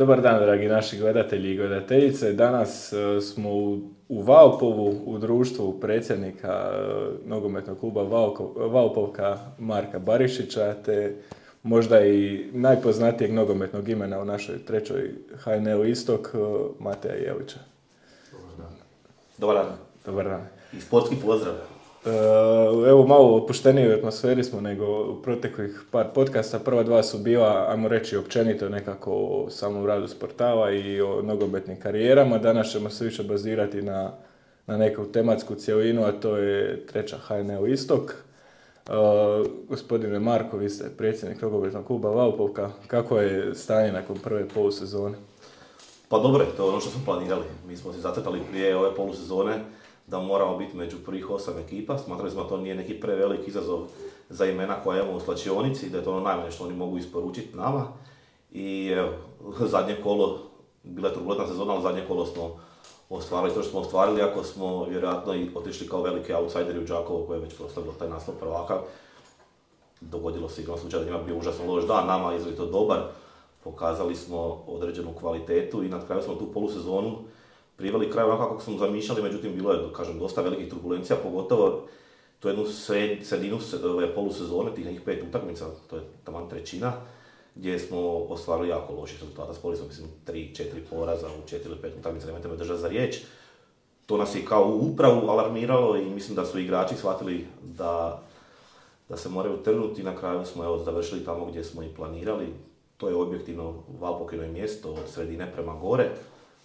Dobar dan, dragi naši gledatelji i gledateljice. Danas e, smo u, u Valpovu, u društvu predsjednika e, nogometnog kluba Valpovka Marka Barišića, te možda i najpoznatijeg nogometnog imena u našoj trećoj HNL Istok, e, Mateja Jelića. Dobar dan. Dobar dan. I sportski pozdrav. E, Evo malo u opuštenijoj atmosferi smo nego u proteklih par podcasta. Prva dva su bila, ajmo reći, općenito nekako o samom radu sportava i o nogometnim karijerama. Danas ćemo se više bazirati na, na neku tematsku cjelinu, a to je treća HNL Istok. E, gospodine Marko, vi ste predsjednik nogometnog kluba Valpovka. Kako je stanje nakon prve polusezone? Pa dobro to je ono što smo planirali. Mi smo se zacrtali prije ove polusezone da moramo biti među prvih osam ekipa. Smatrali smo da to nije neki prevelik izazov za imena koja imamo u slačionici, da je to ono najmanje što oni mogu isporučiti nama. I evo, zadnje kolo, bila je turbulentna sezona, ali zadnje kolo smo ostvarili to što smo ostvarili, ako smo vjerojatno i otišli kao veliki outsideri u Đakovo koje je već proslavilo taj naslov prvaka. Dogodilo se igrom slučaju da njima bio užasno loš dan, nama je izrazito dobar. Pokazali smo određenu kvalitetu i na kraju smo tu polusezonu priveli kraju onako kako smo zamišljali, međutim bilo je, kažem, dosta velikih turbulencija, pogotovo tu jednu sred- sredinu ove polusezone, tih nekih pet utakmica, to je taman trećina, gdje smo ostvarili jako loših rezultata. Spoli smo, mislim, tri, četiri poraza u četiri ili pet utakmica, nemojte me držati za riječ. To nas je kao upravu alarmiralo i mislim da su igrači shvatili da, da se moraju trnuti. Na kraju smo evo, završili tamo gdje smo i planirali. To je objektivno Valpokino mjesto od sredine prema gore.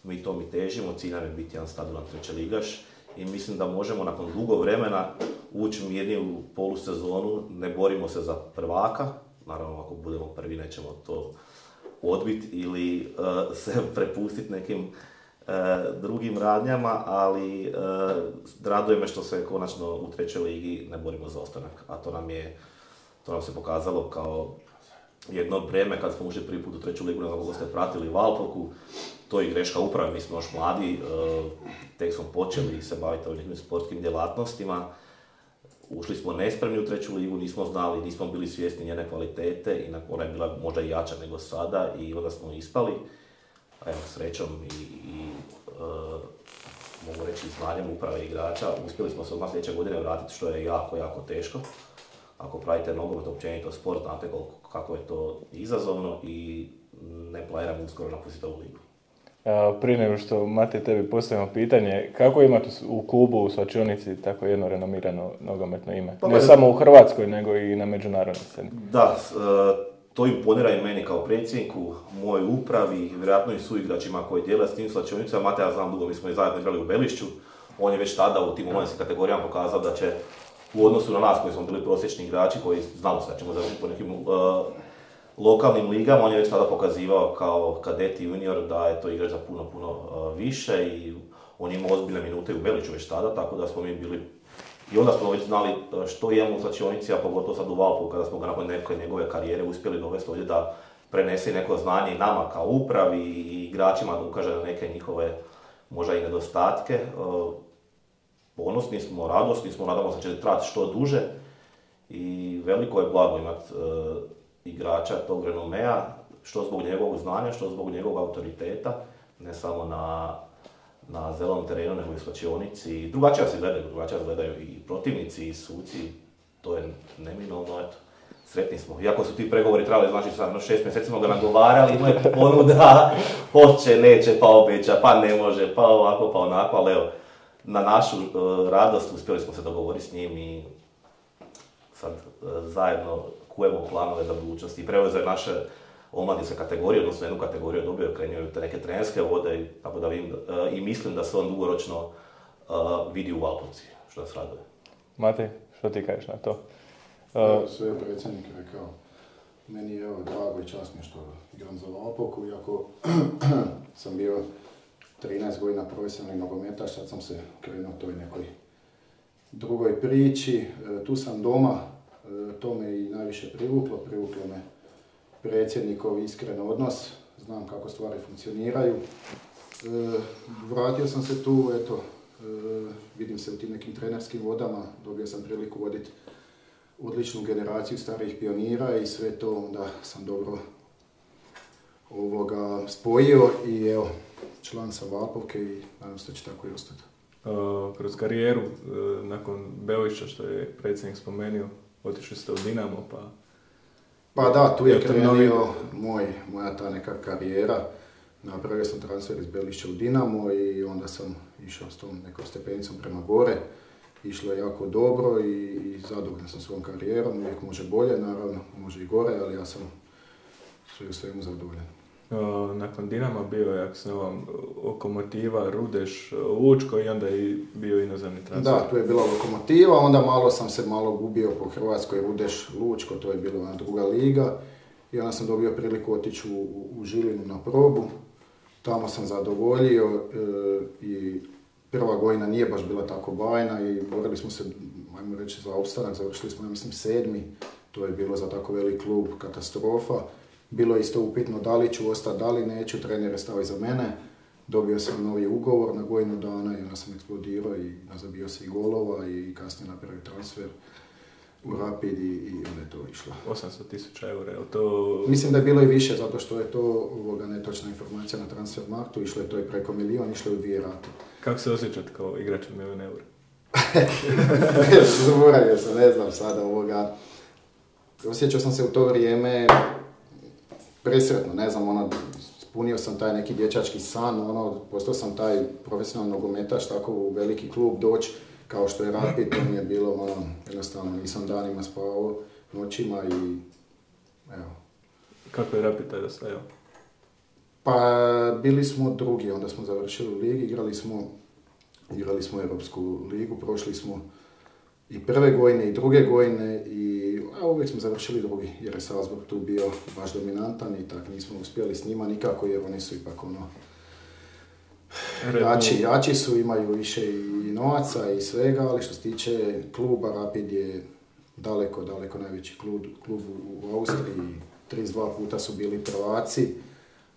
Mi to mi težimo, cilj nam je biti jedan stabilan trećeligaš i mislim da možemo nakon dugo vremena ući u mirniju polusezonu, ne borimo se za prvaka, naravno ako budemo prvi nećemo to odbiti ili eh, se prepustiti nekim eh, drugim radnjama, ali uh, raduje me što se konačno u trećoj ligi ne borimo za ostanak, a to nam je to nam se pokazalo kao jedno breme kad smo ušli prvi put u treću ligu, ne znam ste pratili Valpovku, to je greška uprave, mi smo još mladi, e, tek smo počeli se baviti ovim sportskim djelatnostima, ušli smo nespremni u treću ligu, nismo znali, nismo bili svjesni njene kvalitete i na- ona je bila možda i jača nego sada i onda smo ispali, evo srećom i, i e, mogu reći znanjem uprave igrača, uspjeli smo se odmah sljedeće godine vratiti što je jako, jako teško. Ako pravite nogomet općenito sport, znate kako je to izazovno i ne planiram uskoro napustiti ovu ligu. Prije nego što Mate tebi postavimo pitanje, kako imate u klubu u Svačionici tako jedno renomirano nogometno ime? Pa Ne samo u Hrvatskoj, nego i na međunarodnoj sceni. Da, e, to imponira i meni kao predsjedniku, mojoj upravi, vjerojatno i suigračima koji dijele s tim slačionicama. Mate, ja znam dugo, mi smo i zajedno igrali u Belišću. On je već tada u tim omladinskim kategorijama pokazao da će u odnosu na nas koji smo bili prosječni igrači, koji znamo se da ćemo završiti po nekim e, lokalnim ligama, on je već tada pokazivao kao kadet i junior da je to igrač za puno, puno e, više i on je imao ozbiljne minute u Beliću već tada, tako da smo mi bili i onda smo već znali e, što imamo u slačionici, a pogotovo sad u Valpu, kada smo ga nakon neke njegove karijere uspjeli dovesti ovdje da prenese neko znanje i nama kao upravi i igračima da ukaže na neke njihove možda i nedostatke. E, Ponosni smo, radosni smo, nadamo se će trati što duže i veliko je blago imati igrača tog renomea, što zbog njegovog znanja, što zbog njegovog autoriteta, ne samo na, na zelenom terenu, nego i slačionici. Drugačije se gledaju, drugačije se gledaju i protivnici i suci, to je neminovno, eto. Sretni smo. Iako su ti pregovori trebali, znači sad no šest mjeseci smo ga nagovarali, imao je ponuda, hoće, neće, pa obeća, pa ne može, pa ovako, pa onako, ali evo, na našu eh, radost uspjeli smo se dogovoriti s njim i sad e, zajedno kujemo planove za budućnost i preuzeo je naše omladinske kategorije, odnosno jednu kategoriju dobio, krenuo je te neke trenerske vode, i tako da vidim, e, i mislim da se on dugoročno e, vidi u Valpovci, što nas raduje. Mate, što ti kažeš na to? E, sve je predsjednik rekao. Meni je evo, drago i čast mi što igram za Valpovku, iako sam bio 13 godina profesionalni nogometaš, sad sam se krenuo toj nekoj drugoj priči. Tu sam doma, to me i najviše privuklo, privuklo me predsjednikov iskren odnos, znam kako stvari funkcioniraju. E, vratio sam se tu, eto, e, vidim se u tim nekim trenerskim vodama, dobio sam priliku voditi odličnu generaciju starih pionira i sve to onda sam dobro ovoga spojio i evo, član sam Valpovke i nadam se da će tako i ostati. Kroz karijeru, nakon Beovića što je predsjednik spomenuo, otišli ste u Dinamo, pa... Pa da, tu je krenio moj, moja ta neka karijera. Napravio sam transfer iz Belišća u Dinamo i onda sam išao s tom nekom stepenicom prema gore. Išlo je jako dobro i, i zadovoljan sam svojom karijerom. Uvijek može bolje, naravno, može i gore, ali ja sam sve u svemu zadovoljan. Nakon Dinama bio je, ako se Lokomotiva, Rudeš, Lučko i onda je bio inozemni transfer. Da, tu je bila lokomotiva, onda malo sam se malo gubio po Hrvatskoj, Rudeš, Lučko, to je bila druga liga. I onda sam dobio priliku otići u, u- u Žilinu na probu. Tamo sam zadovoljio e, i prva godina nije baš bila tako bajna i borili smo se, ajmo reći, za opstanak, završili smo, ja mislim, sedmi. To je bilo za tako velik klub katastrofa. Bilo je isto upitno da li ću ostati, da li neću, trener je stao iza mene. Dobio sam novi ugovor na godinu dana i onda sam eksplodirao i zabio se i golova i kasnije napravio transfer u Rapid i, i onda je to išlo. 800 tisuća eura, je to... Mislim da je bilo i više zato što je to ovoga netočna informacija na transfer marktu, išlo je to i preko milijun, išlo je u dvije rate. Kako se osjećate kao igrač od milijun eura? Zaboravio sam, ne znam sada ovoga. Osjećao sam se u to vrijeme presretno, ne znam, ono, ispunio sam taj neki dječački san, ono, postao sam taj profesionalni nogometaš, tako u veliki klub doći, kao što je Rapid, to mi je bilo, ono, jednostavno nisam danima spavao, noćima i, evo, Kako je Rapid tada stajao? Pa bili smo drugi, onda smo završili u ligi, igrali smo, igrali smo Europsku ligu, prošli smo i prve godine i druge godine i a, uvijek smo završili drugi jer je Salzburg tu bio baš dominantan i tak nismo uspjeli s njima nikako jer oni su ipak ono jači, jači su, imaju više i novaca i svega, ali što se tiče kluba Rapid je daleko, daleko najveći klub, klub u Austriji, 32 puta su bili prvaci,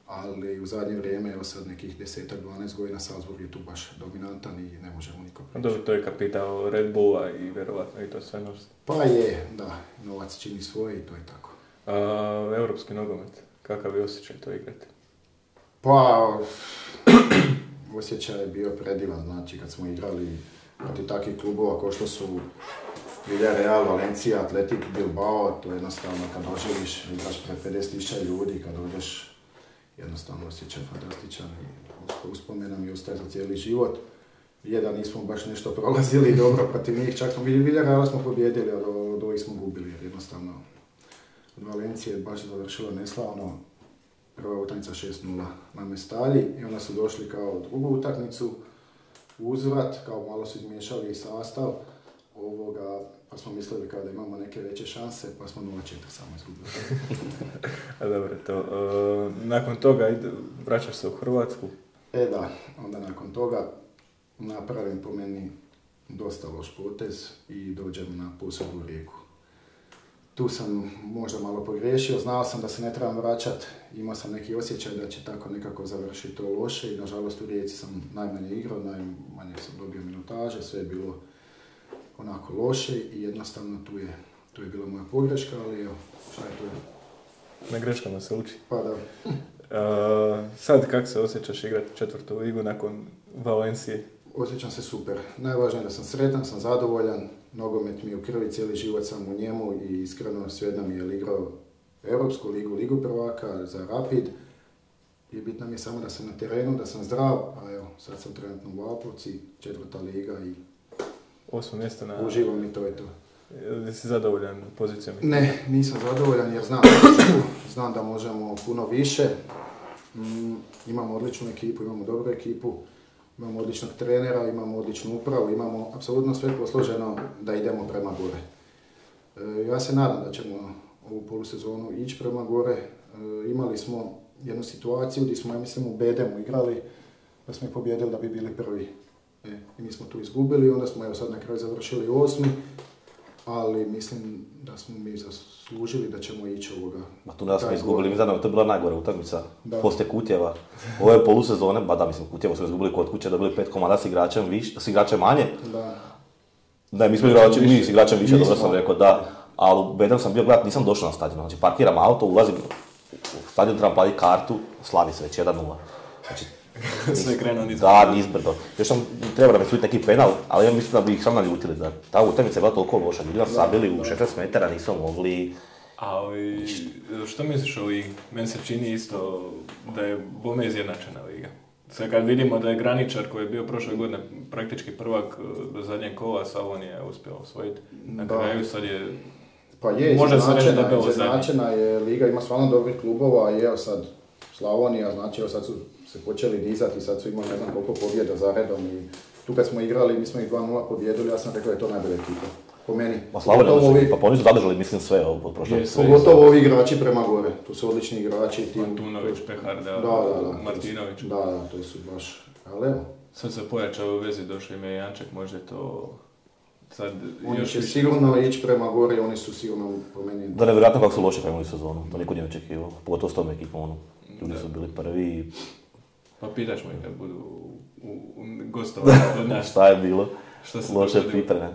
ali u zadnje vrijeme, evo sad nekih 10-12 godina, Salzburg je tu baš dominantan i ne možemo niko A prići. Dobro, to je kapital Red Bulla i vjerovatno i to sve nosi. Pa je, da, novac čini svoje i to je tako. A, europski nogomet, kakav je osjećaj to igrati? Pa, osjećaj je bio predivan, znači kad smo igrali protiv takvih klubova kao što su Villarreal, Valencia, Atletic Bilbao, to je jednostavno kad doživiš, igraš pred 50.000 ljudi, kad dođeš, jednostavno osjećaj fantastičan i usp- uspomena mi ostaje za cijeli život. Je da nismo baš nešto prolazili dobro protiv njih, čak smo Villarreal smo pobjedili, ali od ovih smo gubili, jer jednostavno od Valencije je baš završilo neslavno, prva utakmica 6-0 na Mestalji i onda su došli kao drugu utakmicu uzvrat, kao malo su izmiješali i sastav ovoga, pa smo mislili kao da imamo neke veće šanse, pa smo 0-4 samo izgubili. A dobro, to. e, nakon toga vraćaš se u Hrvatsku. E da, onda nakon toga napravim po meni dosta loš potez i dođem na posebnu rijeku. Tu sam možda malo pogriješio, znao sam da se ne trebam vraćat, imao sam neki osjećaj da će tako nekako završiti to loše i nažalost u Rijeci sam najmanje igrao, najmanje sam dobio minutaže, sve je bilo onako loše i jednostavno tu je, tu je bila moja pogreška, ali evo, šta je tu je? Na greškama se uči. Pa da, E, sad kako se osjećaš igrati četvrtu ligu nakon Valencije? Osjećam se super. Najvažnije je da sam sretan, sam zadovoljan, nogomet mi je u krvi, cijeli život sam u njemu i iskreno svejedno mi je igrao Europsku ligu, ligu prvaka za Rapid. I bitno mi je samo da sam na terenu, da sam zdrav, a evo, sad sam trenutno u Alpovci, četvrta liga i Osmo mjesto na... uživam i to je to. Jesi zadovoljan pozicijom? Ne, nisam zadovoljan jer znam da, znam da možemo puno više. Mm, imamo odličnu ekipu, imamo dobru ekipu, imamo odličnog trenera, imamo odličnu upravu, imamo apsolutno sve posloženo da idemo prema gore. E, ja se nadam da ćemo ovu polusezonu ići prema gore. E, imali smo jednu situaciju gdje smo, ja mislim, u Bedemu igrali, da smo ih pobijedili da bi bili prvi. E, I mi smo tu izgubili, onda smo evo sad na kraju završili osmi, ali mislim da smo mi zaslužili da ćemo ići ovoga. Ma tu nas smo izgubili, mi znam da je to bila najgora utakmica poslije Kutjeva. Ove polusezone, ba da mislim Kutjevo smo izgubili kod kuće, dobili pet komada s igračem, viš, s igračem manje. Da, Da, mi smo igrači, mi s igračem više, dobro sam rekao, da. Ali u Bedem sam bio gledat, nisam došao na stadion, znači parkiram auto, ulazim u stadion treba platiti kartu, slavi se već 1-0. Znači, Sve krenuo niz. da, nizbrdo. Još sam trebao da me sudi neki penal, ali ja mislim da bi ih sam naljutili. Da ta utakmica je bila toliko loša. Ljudi nas sabili u 16 metara, nisu mogli... A ovi, što misliš o ligi? Meni se čini isto da je bome izjednačena liga. Sad kad vidimo da je Graničar koji je bio prošle godine praktički prvak eh, do zadnjeg kola, Savonija je uspio osvojiti. Na Da. kraju sad je Pa je, Može da je izjednačena je, Liga ima stvarno dobrih klubova i evo sad Slavonija, znači evo sad su se počeli dizati, sad su imali ne znam koliko pobjeda za redom i tu kad smo igrali, mi smo ih 2-0 pobjedili, ja sam rekao da je to najbolja ekipa. Po meni. Ma Pogotovo ovi- pa oni su zadržali, mislim, sve od prošle. Pogotovo ovi igrači prema gore, tu su odlični igrači. Ti, Antunović, Peharda, da, da, da, Martinović. Da, da, to su baš, ali evo, Sad se pojačao u vezi, došao im je Janček, možda je to sad oni još će više. sigurno ići prema gore, oni su sigurno po meni Da nevjerojatno kako su loše krenuli sezonu, to niko nije očekivao, pogotovo s tom ekipom, ono. Ljudi su bili prvi i Pa pitaš me kad budu u, u gostovali kod nas. šta je bilo, Što se loše dogodilo? pripreme.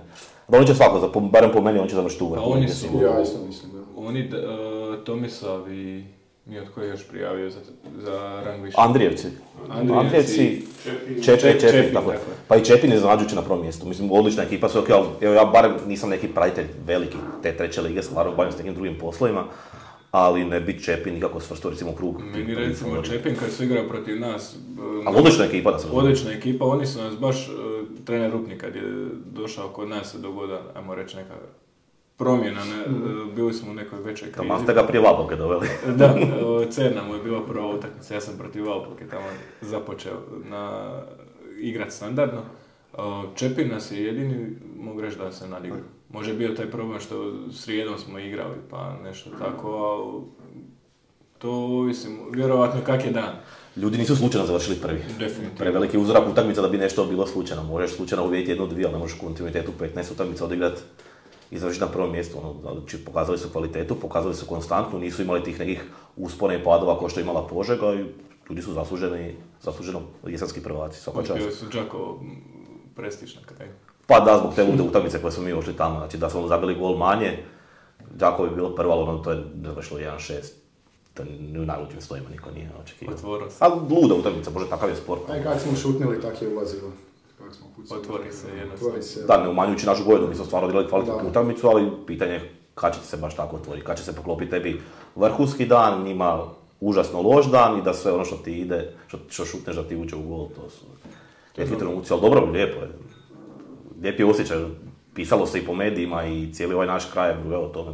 Da oni će svako, za, barem po meni, on će završiti u vrhu. Pa oni su-. Ja isto mislim, da. Oni, d- e, Tomislav i mi od koji je još prijavio za, za rang više? Andrijevci. Andrijevci, Andrijevci, Čepin, Čepin, Čep- Čepin, Čepin, tako je. tako je. Pa i Čepin je iznenađujući na prvom mjestu. Mislim, odlična ekipa su, ok, ali evo ja barem nisam neki pratitelj veliki te treće lige, stvarno bavim se nekim drugim poslovima, ali ne bi Čepin nikako svrstao recimo u krug. Meni recimo Čepin kad su igrao protiv nas, Ali odlična ekipa da se odlična ekipa, oni su nas baš, e, trener Rupnik kad je došao kod nas se dogoda, ajmo reći neka promjena, ne, e, bili smo u nekoj većoj krizi. Tamo ste ga prije Valpovke doveli. Da, e, Cerna mu je bila prva utakmica, ja sam protiv Valpovke tamo započeo na igrat standardno. Čepin nas je jedini, mogu reći da se nadigrao. Može je bio taj problem što srijedom smo igrali, pa nešto tako, ali to ovisi, vjerovatno kak je dan. Ljudi nisu slučajno završili prvi. Definitivno. Preveliki uzorak utakmica da bi nešto bilo slučajno. Možeš slučajno uvijeti jednu, dvije, ali ne možeš u kontinuitetu 15 utakmica odigrati i završiti na prvom mjestu. Ono, znači, pokazali su kvalitetu, pokazali su konstantnu, nisu imali tih nekih uspona i padova kao što je imala Požega i ljudi su zasluženi, zasluženo jesenski prvaci. Uspjeli su Đakovo m, prestiž na kraju. Pa da, zbog te lude utakmice koje smo mi ošli tamo, znači da smo zabili gol manje, Đakovo je bilo prvo, ali ono to je završilo 1-6. To ni u najluđim stojima niko nije očekivao. Otvorio se. Ali luda utakmica, bože, takav je sport. Aj, kak smo šutnili, tak je ulazilo. Kak smo pucali. Otvori se jednostavno. Otvori se. Da, ne umanjujući našu godinu, mi smo stvarno odigrali kvalitetnu utakmicu, ali pitanje je kad će se baš tako otvoriti, kad će se poklopiti tebi vrhunski dan, njima užasno loš dan i da sve ono što ti ide, što, što šutneš da ti uđe u gol, to su trenuci, ali dobro, lijepo je. Lijep je osjećaj, pisalo se i po medijima i cijeli ovaj naš kraj je evo tome.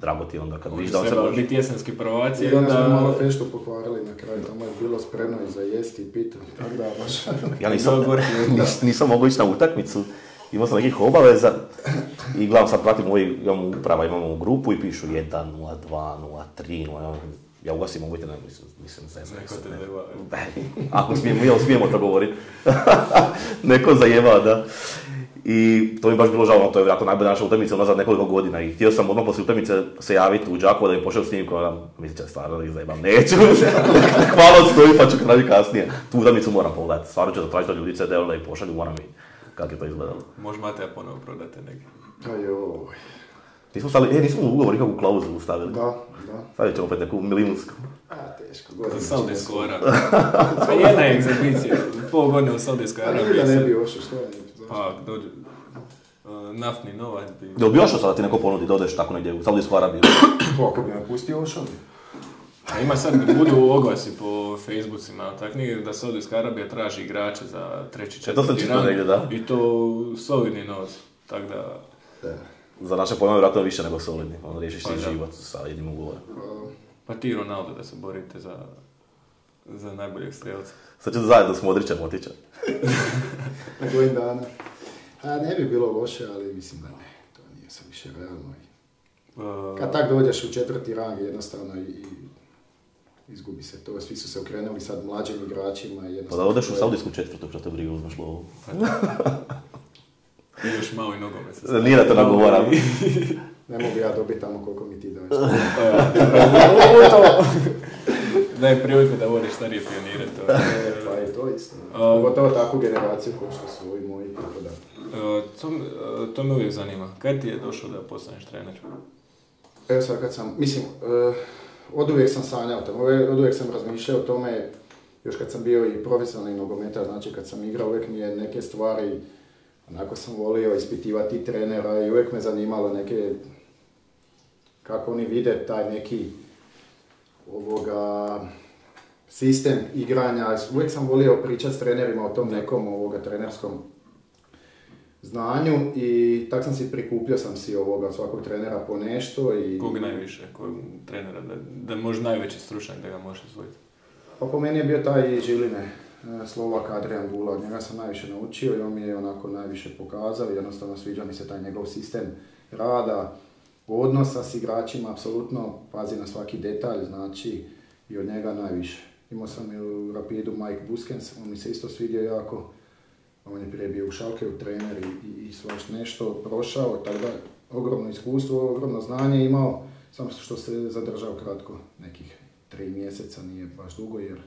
Drago ti onda kad vidiš da on se može... biti jesenski prvaci. I onda smo malo feštu pokvarili na kraju, tamo je bilo spremno i za jesti i piti, tako da baš. Ja nisam, nis- nisam mogao ići na utakmicu, imao sam nekih obaveza i gledam sad pratim ovi, imamo uprava, imamo grupu i pišu 1, 0, 2, 0, 3, 0, ja ugasim mobitel, ne, mislim, mislim zajebao Neko se, te ne. zajebava. Ako smijemo, jel smijemo to govoriti? Neko zajeba, da. I to mi je baš bilo žao, ono, to je vjerojatno najbolja naša utakmica unazad nekoliko godina i htio sam odmah poslije utakmice se javiti u Đakovo da im pošao snimku, ona, mislim će stvarno da ih zajebam, neću. Hvala odstoji pa ću raditi kasnije. Tu utakmicu moram pogledati, stvarno ću zatražiti od ljudi CD, onda ih pošalju, moram i kako je to izgledalo. Može Mateja ponovo prodate negdje. Ajoj. Nismo stavili, e, nismo u ugovor nikakvu klauzulu stavili. Da, da. Stavit ćemo opet neku milijunsku. A, teško. Za Saudijsku Arabiju. Pa jedna je egzibicija. Pol godine u Saudijskoj A ne bi Arabiji. da ne bi ošao, što je bi? Pa, dođe. uh, Naftni novac bi... Jel bi još sada ti neko ponudi da odeš tako negdje u Saudijsku Arabiju? Pa, ako bi me pustio, ošao bi. A ima sad, budu oglasi po Facebookima, takni da Saudijska Arabija traži igrače za treći, E, to sam četvrti čitao rang. negdje, da. I to solidni novac. Tako da, Da. Za naše pojme vjerojatno više nego solidni. Ono, riješiš Pa ti život sa jednim ugovorom. Pa, pa ti Ronaldo da se borite za, za najboljeg strelca. Sad će zajedno s Modrićem otići. na godin dana. A ne bi bilo loše, ali mislim da ne. To nije sad više realno. Kad tak dođeš u četvrti rang, jednostavno i, i izgubi se to. Svi su se okrenuli sad mlađim igračima. i Pa da odeš u to Saudijsku četvrtu, što te briga uzmeš lovu. I još malo i nogomet se Nije da te nagovaram. Ne mogu ja dobiti tamo koliko mi ti daš. Daj priliku da voliš starije pionire. To. je- pa i to isto. A- Pogotovo takvu generaciju kao što su ovi moji, tako da. Uh, to, uh, to me uvijek zanima. Kad ti je došlo da postaneš trener? Evo sad kad sam, mislim, od uvijek sam sanjao tamo, od uvijek sam razmišljao o tome, još kad sam bio i profesionalni nogometaš, znači kad sam igrao uvijek mi je neke stvari, onako sam volio ispitivati trenera i uvijek me zanimalo neke, kako oni vide taj neki ovoga sistem igranja. Uvijek sam volio pričati s trenerima o tom nekom ovoga trenerskom znanju i tak sam si prikupljao sam si ovoga svakog trenera po nešto i... Kog najviše, kog trenera, da, da može najveći stručnjak da ga može osvojiti? Pa po meni je bio taj Žiline, e, Slovak Adrian Gula, od njega sam najviše naučio i on mi je onako najviše pokazao, jednostavno sviđa mi se taj njegov sistem rada, odnosa s igračima, apsolutno pazi na svaki detalj, znači i od njega najviše. Imao sam i u Rapidu Mike Buskens, on mi se isto svidio jako, on je prije bio u u trener i, i, i nešto prošao, tako da ogromno iskustvo, ogromno znanje imao, samo što se zadržao kratko, nekih tri mjeseca, nije baš dugo jer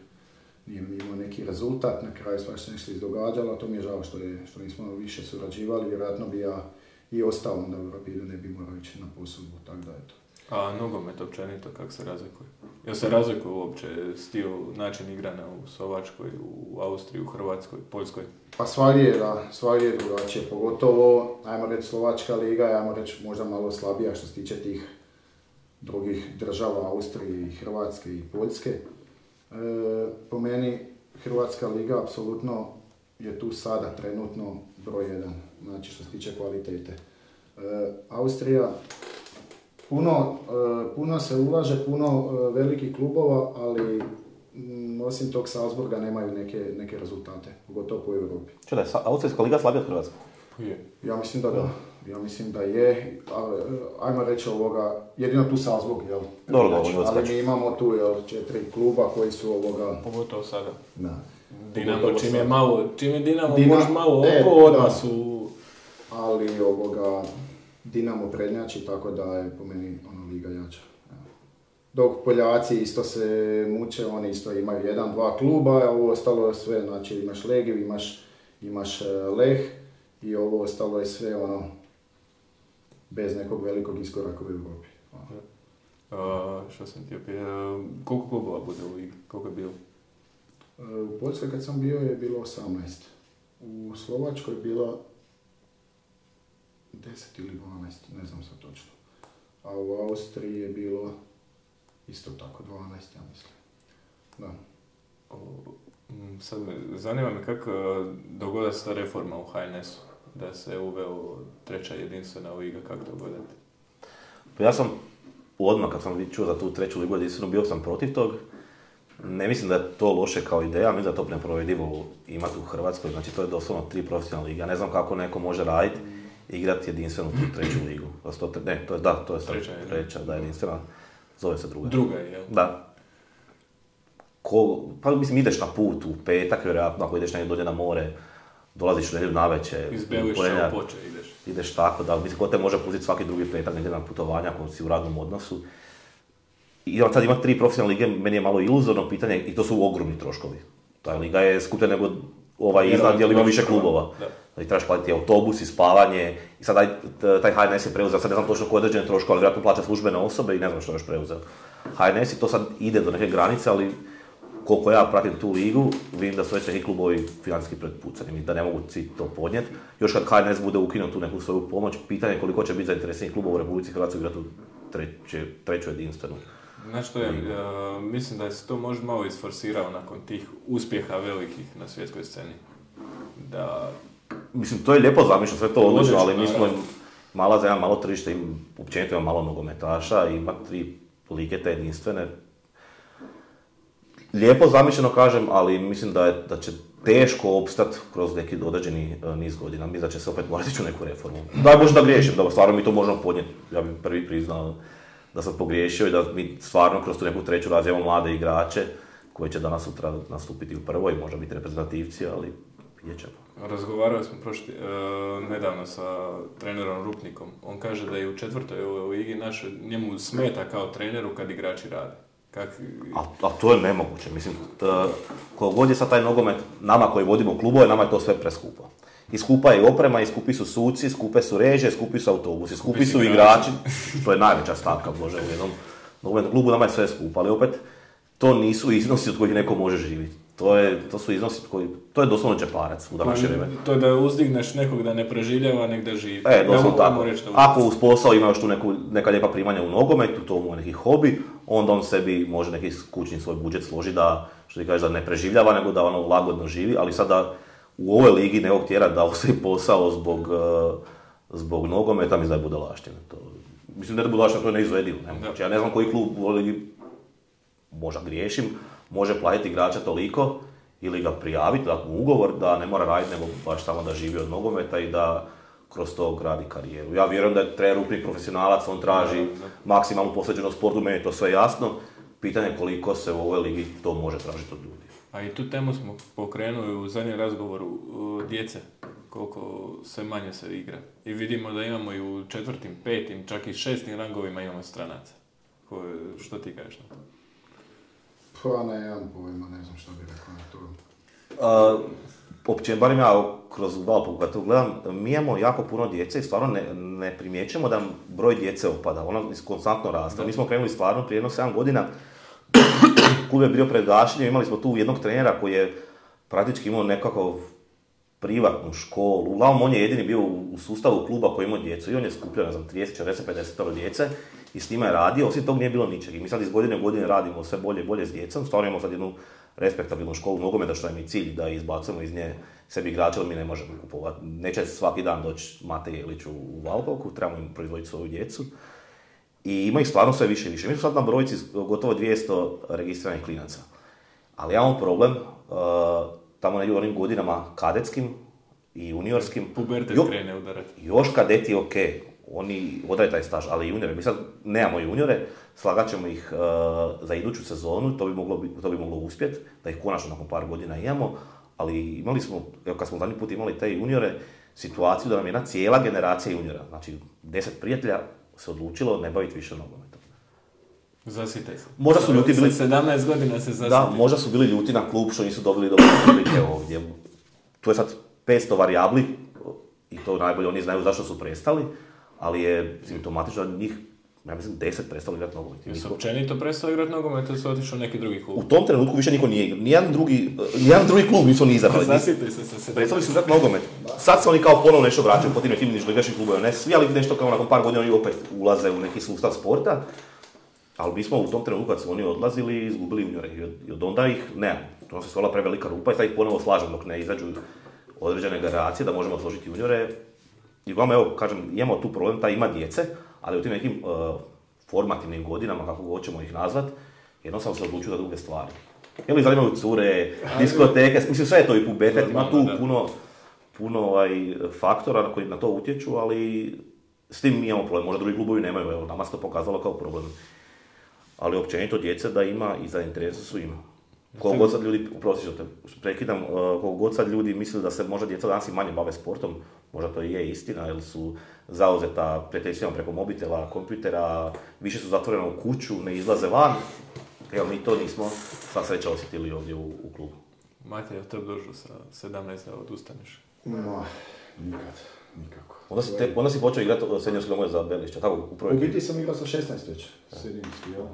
nije imao neki rezultat, na kraju svaš nešto izdogađalo, a to mi je žao što, je, što nismo više surađivali, vjerojatno bi ja i ostao onda u Rapidu, ne bi morao ići na posudbu, tako da je to. A nogomet općenito, kako se razlikuje? Jel se razlikuje uopće stil, način igranja u Slovačkoj, u Austriji, u Hrvatskoj, Poljskoj? Pa svagdje je, da, svagdje je drugačije, pogotovo, ajmo reći, Slovačka liga, ajmo reći možda malo slabija što se tiče tih drugih država, Austrije, Hrvatske i Poljske. E, po meni Hrvatska liga apsolutno je tu sada trenutno broj jedan, znači što se tiče kvalitete. E, Austrija puno, e, puno se ulaže, puno e, velikih klubova, ali osim tog Salzburga nemaju neke, neke rezultate, pogotovo po Europi. Čekaj, Austrijska liga slabija od Hrvatske? Pa ja mislim da da. Ja mislim da je, ali, ajmo reći ovoga, jedino tu Salzburg, jel? Dobro, znači, ali mi imamo tu, jel, četiri kluba koji su ovoga... Pogotovo sada. Da. Dinamo, čim je malo, čim je Dinamo malo oko, odmah su... Ali ovoga, Dinamo prednjači, tako da je po meni ono liga jača. Dok Poljaci isto se muče, oni isto imaju jedan, dva kluba, a ovo ostalo je sve, znači imaš Legiv, imaš, imaš e, Leh i ovo ostalo je sve ono bez nekog velikog iskoraka u Europi. što sam ti opet, koliko klubova bude u ligi, koliko je bilo? E, u Poljskoj kad sam bio je bilo 18. U Slovačkoj je bilo 10 ili 12, ne znam sad točno. A u Austriji je bilo isto tako 12, ja mislim. Da. Mm, sad me, zanima me kako e, dogoda se ta reforma u HNS-u, da se uveo treća jedinstvena liga, kako to gledate? Pa ja sam odmah kad sam čuo za tu treću ligu jedinstvenu, bio sam protiv tog. Ne mislim da je to loše kao ideja, mislim da je to neprovedivo imati u Hrvatskoj, znači to je doslovno tri profesionalne lige. Ja ne znam kako neko može raditi igrati jedinstvenu tu treću ligu. Ne, to je, da, to je treća, treća da, jedinstvena, zove se druga. Druga je, jel? Da. Ko, pa mislim, ideš na put u petak, vjerojatno, ako ideš negdje dolje na more, dolaziš u nedjelju na večer. Iz Poče ideš. Ideš tako, da, mislim, ko te može pustiti svaki drugi petak negdje na putovanja, ako si u radnom odnosu. I sad ima tri profesionalne lige, meni je malo iluzorno pitanje i to su ogromni troškovi. Ta liga je skuplja nego ovaj iznad, jer ima više klubova. Da da trebaš platiti autobus i spavanje. I sad taj HNS je preuzeo, sad ne znam točno koje određene troškove, ali vjerojatno plaća službene osobe i ne znam što još preuzeo. HNS i to sad ide do neke granice, ali koliko ja pratim tu ligu, vidim da su već neki klubovi financijski predpucani, da ne mogu svi to podnijeti. Još kad HNS bude ukinuo tu neku svoju pomoć, pitanje je koliko će biti zainteresiranih klubova u Republici Hrvatskoj igrati u treće, treću jedinstvenu. Znaš što je, mislim da se to možda malo isforsirao nakon tih uspjeha velikih na svjetskoj sceni. Da mislim, to je lijepo zamišljeno, sve to odlično, ali mi smo mala zemlja, malo tržište, općenito ima malo nogometaša, ima tri lige te jedinstvene. Lijepo zamišljeno kažem, ali mislim da, je, da će teško opstati kroz neki određeni uh, niz godina. Mislim da će se opet morati ići u neku reformu. Daj Bože da griješim, da stvarno mi to možemo podnijeti. Ja bih prvi priznao da sam pogriješio i da mi stvarno kroz tu neku treću razvijemo mlade igrače koji će danas sutra nastupiti u prvoj, možda biti reprezentativci, ali vidjet ćemo. Razgovarali smo prošli, e, nedavno sa trenerom Rupnikom. On kaže da je u četvrtoj ligi naše, njemu smeta kao treneru kad igrači rade. Kak... A, a to je nemoguće. Mislim, koliko god je sad taj nogomet, nama koji vodimo klubove, nama je to sve preskupo. I skupa je oprema, i skupi su suci, skupe su reže, skupi su autobusi, skupi, su igrači. to je najveća stavka, Bože, u jednom nogometnom klubu, nama je sve skupa, ali opet to nisu iznosi od kojih neko može živjeti. To, je, to su iznosi koji, to je doslovno čeparac u današnje vrijeme. To je da uzdigneš nekog da ne preživljava, nek da živi. E, doslovno tako. reći da- Ako uz posao ima još tu neku, neka lijepa primanja u nogometu, to mu je neki hobi, onda on sebi može neki kućni svoj budžet složiti da, što ti kažeš, da ne preživljava, nego da ono lagodno živi, ali sada u ovoj ligi nekog tjera da ostavi posao zbog, eh, zbog nogometa, mislim da je budalaština. To, mislim da je budalaština, to je neizvedivo. Ne? Znači, ja ne znam koji klub u ovoj ligi, možda griješim, može platiti igrača toliko ili ga prijaviti, mu ugovor da ne mora raditi nego baš samo da živi od nogometa i da kroz to gradi karijeru. Ja vjerujem da je trener upnik profesionalac, on traži maksimalnu posvećenost sportu, meni je to sve jasno. Pitanje je koliko se u ovoj ligi to može tražiti od ljudi. A i tu temu smo pokrenuli u zadnjem razgovoru djece, koliko sve manje se igra. I vidimo da imamo i u četvrtim, petim, čak i šestim rangovima imamo stranaca. Koje, što ti kažeš na to? Pa ne, ja pojma, ne znam što bi rekao na to. Uh, opće, barem ja kroz Valpovu kad to gledam, mi imamo jako puno djece i stvarno ne, ne primjećujemo da broj djece opada, ona konstantno raste. Mi smo krenuli stvarno prije jedno 7 godina, klub je bio pred gašenjem, imali smo tu jednog trenera koji je praktički imao nekakav privatnu školu. Uglavnom on je jedini bio u, sustavu kluba koji imao djecu i on je skupljao, ne znam, 30, 40, 50 djece i s njima je radio, osim tog nije bilo ničeg. I mi sad iz godine u godine radimo sve bolje i bolje s djecom, stvarno imamo sad jednu respektabilnu školu nogometa što je cilj da izbacujemo iz nje sebi igrače, ali mi ne možemo kupovati. Neće svaki dan doći Mate Jelić u, u Valpovku, trebamo im proizvoditi svoju djecu. I ima ih stvarno sve više i više. Mi smo sad na brojci gotovo 200 registriranih klinaca. Ali imamo problem, uh, tamo negdje u onim godinama kadetskim i juniorskim. Pubertet Jo- krene udarati. još kadeti ok, oni odrade taj staž, ali juniore, mi sad nemamo juniore, slagat ćemo ih uh, za iduću sezonu, to bi moglo, to bi moglo uspjeti, da ih konačno nakon par godina imamo, ali imali smo, evo kad smo zadnji put imali te juniore, situaciju da nam je jedna cijela generacija juniora, znači deset prijatelja se odlučilo ne baviti više nogometom. Zasite se. Možda su ljudi bili- Sa 17 godina se zasite. Da, možda su bili ljuti na klub što nisu dobili dobre prilike ovdje. Tu je sad 500 varijabli i to najbolje oni znaju zašto su prestali, ali je simptomatično da njih, ja mislim, 10 prestali igrati nogomet. I Jesu niko- općenito prestao igrati nogomet ili su otišao u neki drugi klub? U tom trenutku više niko nije igrao. Nijedan drugi, nijedan drugi klub nisu ni izabrali. Zasite se 17. Prestali su igrati nogomet. Sad se oni kao ponovno nešto vraćaju po tim nekim nižligaškim klubovima. Ne svi, ali nešto kao nakon par godina oni opet ulaze u neki sustav sporta. Ali mi smo u tom trenutku kad su oni odlazili, izgubili juniore i od, onda ih nema. To se stvorila prevelika rupa i sad ih ponovo slažem dok ne izađu određene generacije da možemo složiti juniore. I uglavnom, evo, kažem, imamo tu problem, ta ima djece, ali u tim nekim uh, formativnim godinama, kako god ćemo ih nazvat, jednostavno se odlučuju za druge stvari. Ili zanimaju cure, diskoteke, mislim sve je to i pubertet, ima tu puno, puno ovaj, faktora na koji na to utječu, ali s tim mi imamo problem, možda drugi klubovi nemaju, evo, nama se to pokazalo kao problem. Ali općenito djece da ima i zainteresirani su ima. Koliko god sad ljudi, uprosti što te prekidam, uh, koliko god sad ljudi misle da se možda djeca danas i manje bave sportom, možda to i je istina, jer su zauzeta prijateljstvima preko mobitela, kompjutera, više su zatvorene u kuću, ne izlaze van. Evo, mi to nismo sva sreća osjetili ovdje u, u klubu. Mate, je te sa 17 da odustaneš? Ma, nikad, nikako. Onda si, te, onda si počeo igrati seniorski nogomet za Belišća, tako u prvoj U biti sam igrao sa 16 već, sredinski, jel?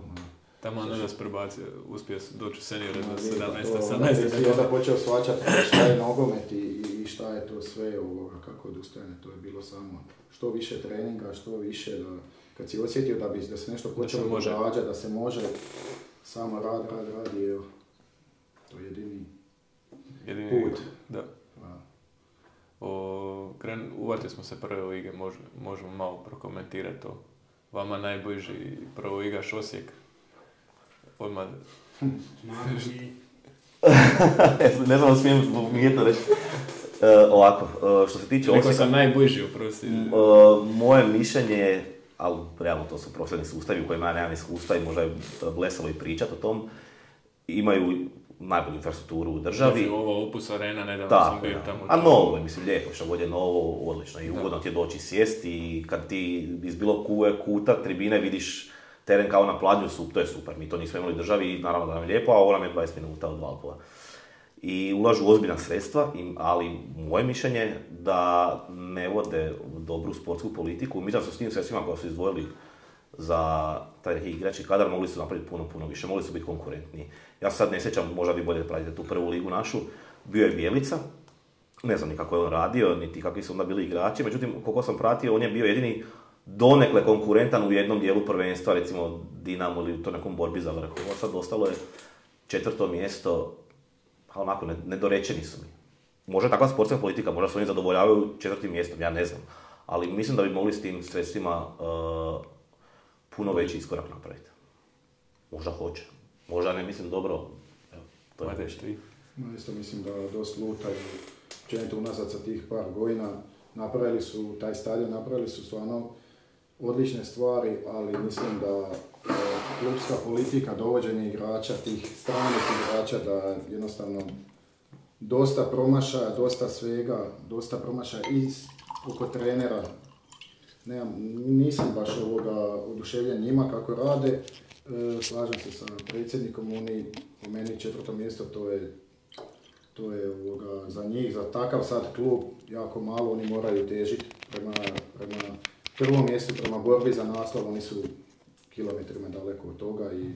Tamo onda da se prebacio, uspio se doći u seniore nije, 17. to- 18. I onda počeo shvaćati šta je nogomet i, i šta je to sve, ovoga, kako odustajanje, to je bilo samo što više treninga, što više da, kad si osjetio da, bi, da se nešto počelo može. događati, da se može, samo rad, rad, rad i evo, to je jedini Jedini Put. Da. O, kren, uvatili smo se prve lige, mož, možemo malo prokomentirati to. Vama najbliži prvoligaš Osijek. Odmah, ne znam da smijem umjetno reći. E, ovako, e, što se tiče Osijeka, sam najbliži, oprosti. e, moje mišljenje je, ali realno to su profesionalni sustavi u kojima ja nemam iskustva i možda je blesavo i pričat o tom, imaju najbolju infrastrukturu u državi. Znači, ovo Opus Arena, nedavno Da, sam bio tamo. a novo je, mislim, lijepo, što god je novo, odlično. I ugodno ti je doći sjesti i kad ti iz bilo kuve, kuta, tribine vidiš teren kao na pladnju, su, to je super. Mi to nismo imali u državi i naravno da nam je lijepo, a ovo nam je 20 minuta od Valpova. I ulažu ozbiljna sredstva, ali moje mišljenje je da ne vode dobru sportsku politiku. Mislim da su s tim sredstvima koja su izdvojili za taj neki igrači kadar, mogli su napraviti puno, puno više, mogli su biti konkurentniji. Ja sad ne sjećam, možda vi bolje pratite tu prvu ligu našu, bio je Bijelica, ne znam ni kako je on radio, niti kakvi su onda bili igrači, međutim, koliko sam pratio, on je bio jedini donekle konkurentan u jednom dijelu prvenstva, recimo Dinamo ili to nekom borbi za vrh. Ovo sad ostalo je četvrto mjesto, a onako, ne- nedorečeni su mi. Možda takva sportska politika, možda se oni zadovoljavaju četvrtim mjestom, ja ne znam. Ali mislim da bi mogli s tim sredstvima uh, puno veći iskorak napraviti. Možda hoće. Možda ne mislim dobro. Evo, to je Mladeš ti. No, isto mislim da dosta lutaju, općenito unazad sa tih par godina, napravili su, taj stadion napravili su stvarno odlične stvari, ali mislim da e, klubska politika, dovođenje igrača, tih stranih igrača, da jednostavno dosta promašaja, dosta svega, dosta promašaja i oko trenera. Nemam, nisam baš ovoga oduševljen njima kako rade. E, slažem se sa predsjednikom, oni po meni četvrto mjesto to je to je ovoga, za njih, za takav sad klub, jako malo oni moraju težiti prema, prema prvom mjestu, prema borbi za naslov, oni su kilometrima daleko od toga i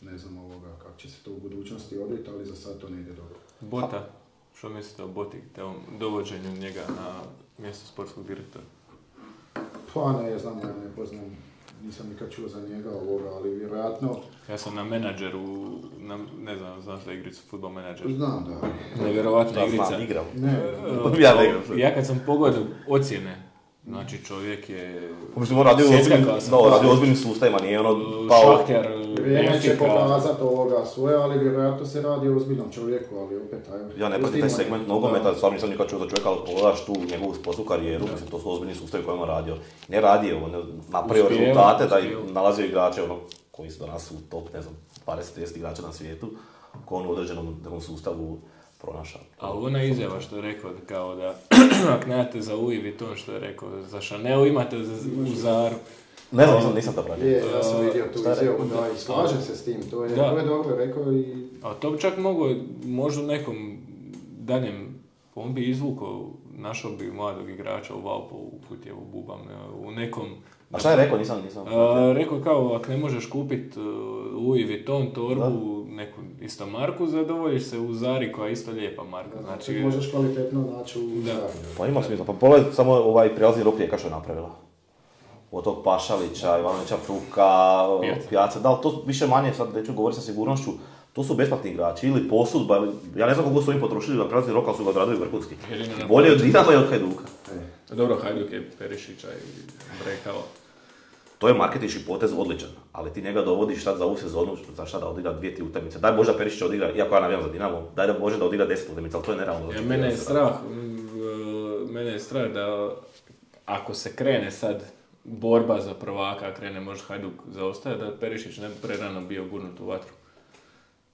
ne znam ovoga kako će se to u budućnosti odviti, ali za sad to ne ide dobro. Bota. Što mislite o Boti, te ovom dovođenju njega na mjesto sportskog direktora? Pa ne znam, ja ne poznam, nisam nikad čuo za njega ovoga, ali vjerojatno, Ja sam na menadžeru, na, ne znam, znam se igricu futbol menadžer. znam da, Nevjerovatna Da, igrica. znam, igrao. ne, Ja ne igram. Ja kad sam pogledao ocjene, znači čovjek je... Mislim, on radio u ozbiljnim, da, u ozbiljnim sustavima, nije ono pao... Šahter, vrijeme će pokazati ovoga svoje, ali vjerojatno se radi o ozbiljnom čovjeku, ali opet, ajmo. Ja ne pratim taj segment nogometa, stvarno nisam nikad čuo za čovjeka, ali pogledaš tu njegovu sportsku karijeru, mislim, to su ozbiljni sustavi kojima je radio. Ne radio, on je napravio rezultate da je nalazio igrače, ono, koji su danas u top, ne znam, 20-30 igrača na svijetu, ko on u određenom sustavu pronašao. A ona izjava što je rekao, da kao da ako nemate za Louis Vuitton što je rekao, za Chanel imate za, u Zaru. Ne znam, nisam, nisam to pratio. Je, ja sam vidio tu izjavu, da, i slažem se s tim, to je, Da. to je dobro rekao i A to bi čak moglo, možda u nekom danjem, on bi izvukao, našao bi mladog igrača u Valpo, u Kutjevu, Bubam, u nekom... A šta je rekao, nisam, nisam. A, rekao je kao, ako ne možeš kupiti Louis Vuitton torbu, neku isto marku, zadovoljiš se u Zari koja je isto lijepa marka. znači, Znači, možeš kvalitetno naći u Da. Zariju. Pa ima smisla, pa pogledaj samo ovaj prijelazni rok rijeka što je napravila. Od tog Pašalića, Ivanovića Fruka, Pijaca. Pijaca, da, to više manje, sad neću govoriti sa sigurnošću, to su besplatni igrači ili posudba, ili- ja ne znam koliko su oni potrošili na prijelazni rok, ali su ga odradili vrhunski. Bolje od Dinama i od Hajduka. E, dobro, Hajduk je Perišića i Brekao. To je marketinški potez odličan, ali ti njega dovodiš sad za ovu sezonu, za šta da odigra dvije ti utakmice. Daj Bože da Perišić odigra, iako ja navijam za Dinamo, daj da Bože da odigra deset utakmica, ali to je nerealno. Ja, mene je strah, e, mene je strah da ako se krene sad borba za prvaka, a krene možda Hajduk zaostaje, da Perišić ne bi prerano bio gurnut u vatru.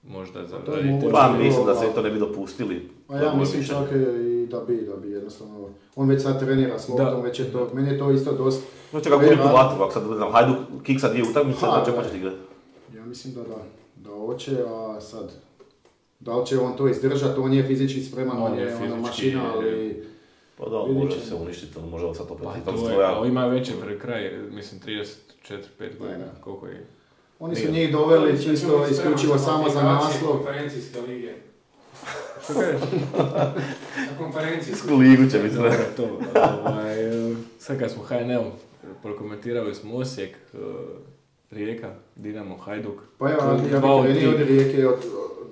Možda za... Moguće. Pa mislim da se to ne bi dopustili. Pa ja mislim čak i da bi, da bi jednostavno, on već sad trenira s loptom, već je to, meni je to isto dosta. Znači kako gurnut u Vjerojatno- vatru, ako sad znam, Hajduk kiksa dvije utakmice, da će početi igrati. Ja mislim da da, da hoće, a sad, da li će on to izdržati, on je fizički spreman, on, On je ono mašina, ali Pa da, može se uništiti, on može sad opet Pa to je, a ima veće pred kraj, mislim 34-5 godina, koliko je. oni su njih doveli čisto isključivo samo za naslov. Konferencijske lige. Što kažeš? Na konferencijske. Ligu će biti. Dobro, to. Ovaj, sad kad smo HNL, prokomentirali smo Osijek, e, Rijeka, Dinamo, Hajduk. Pa ja, ja bih od Rijeke, od,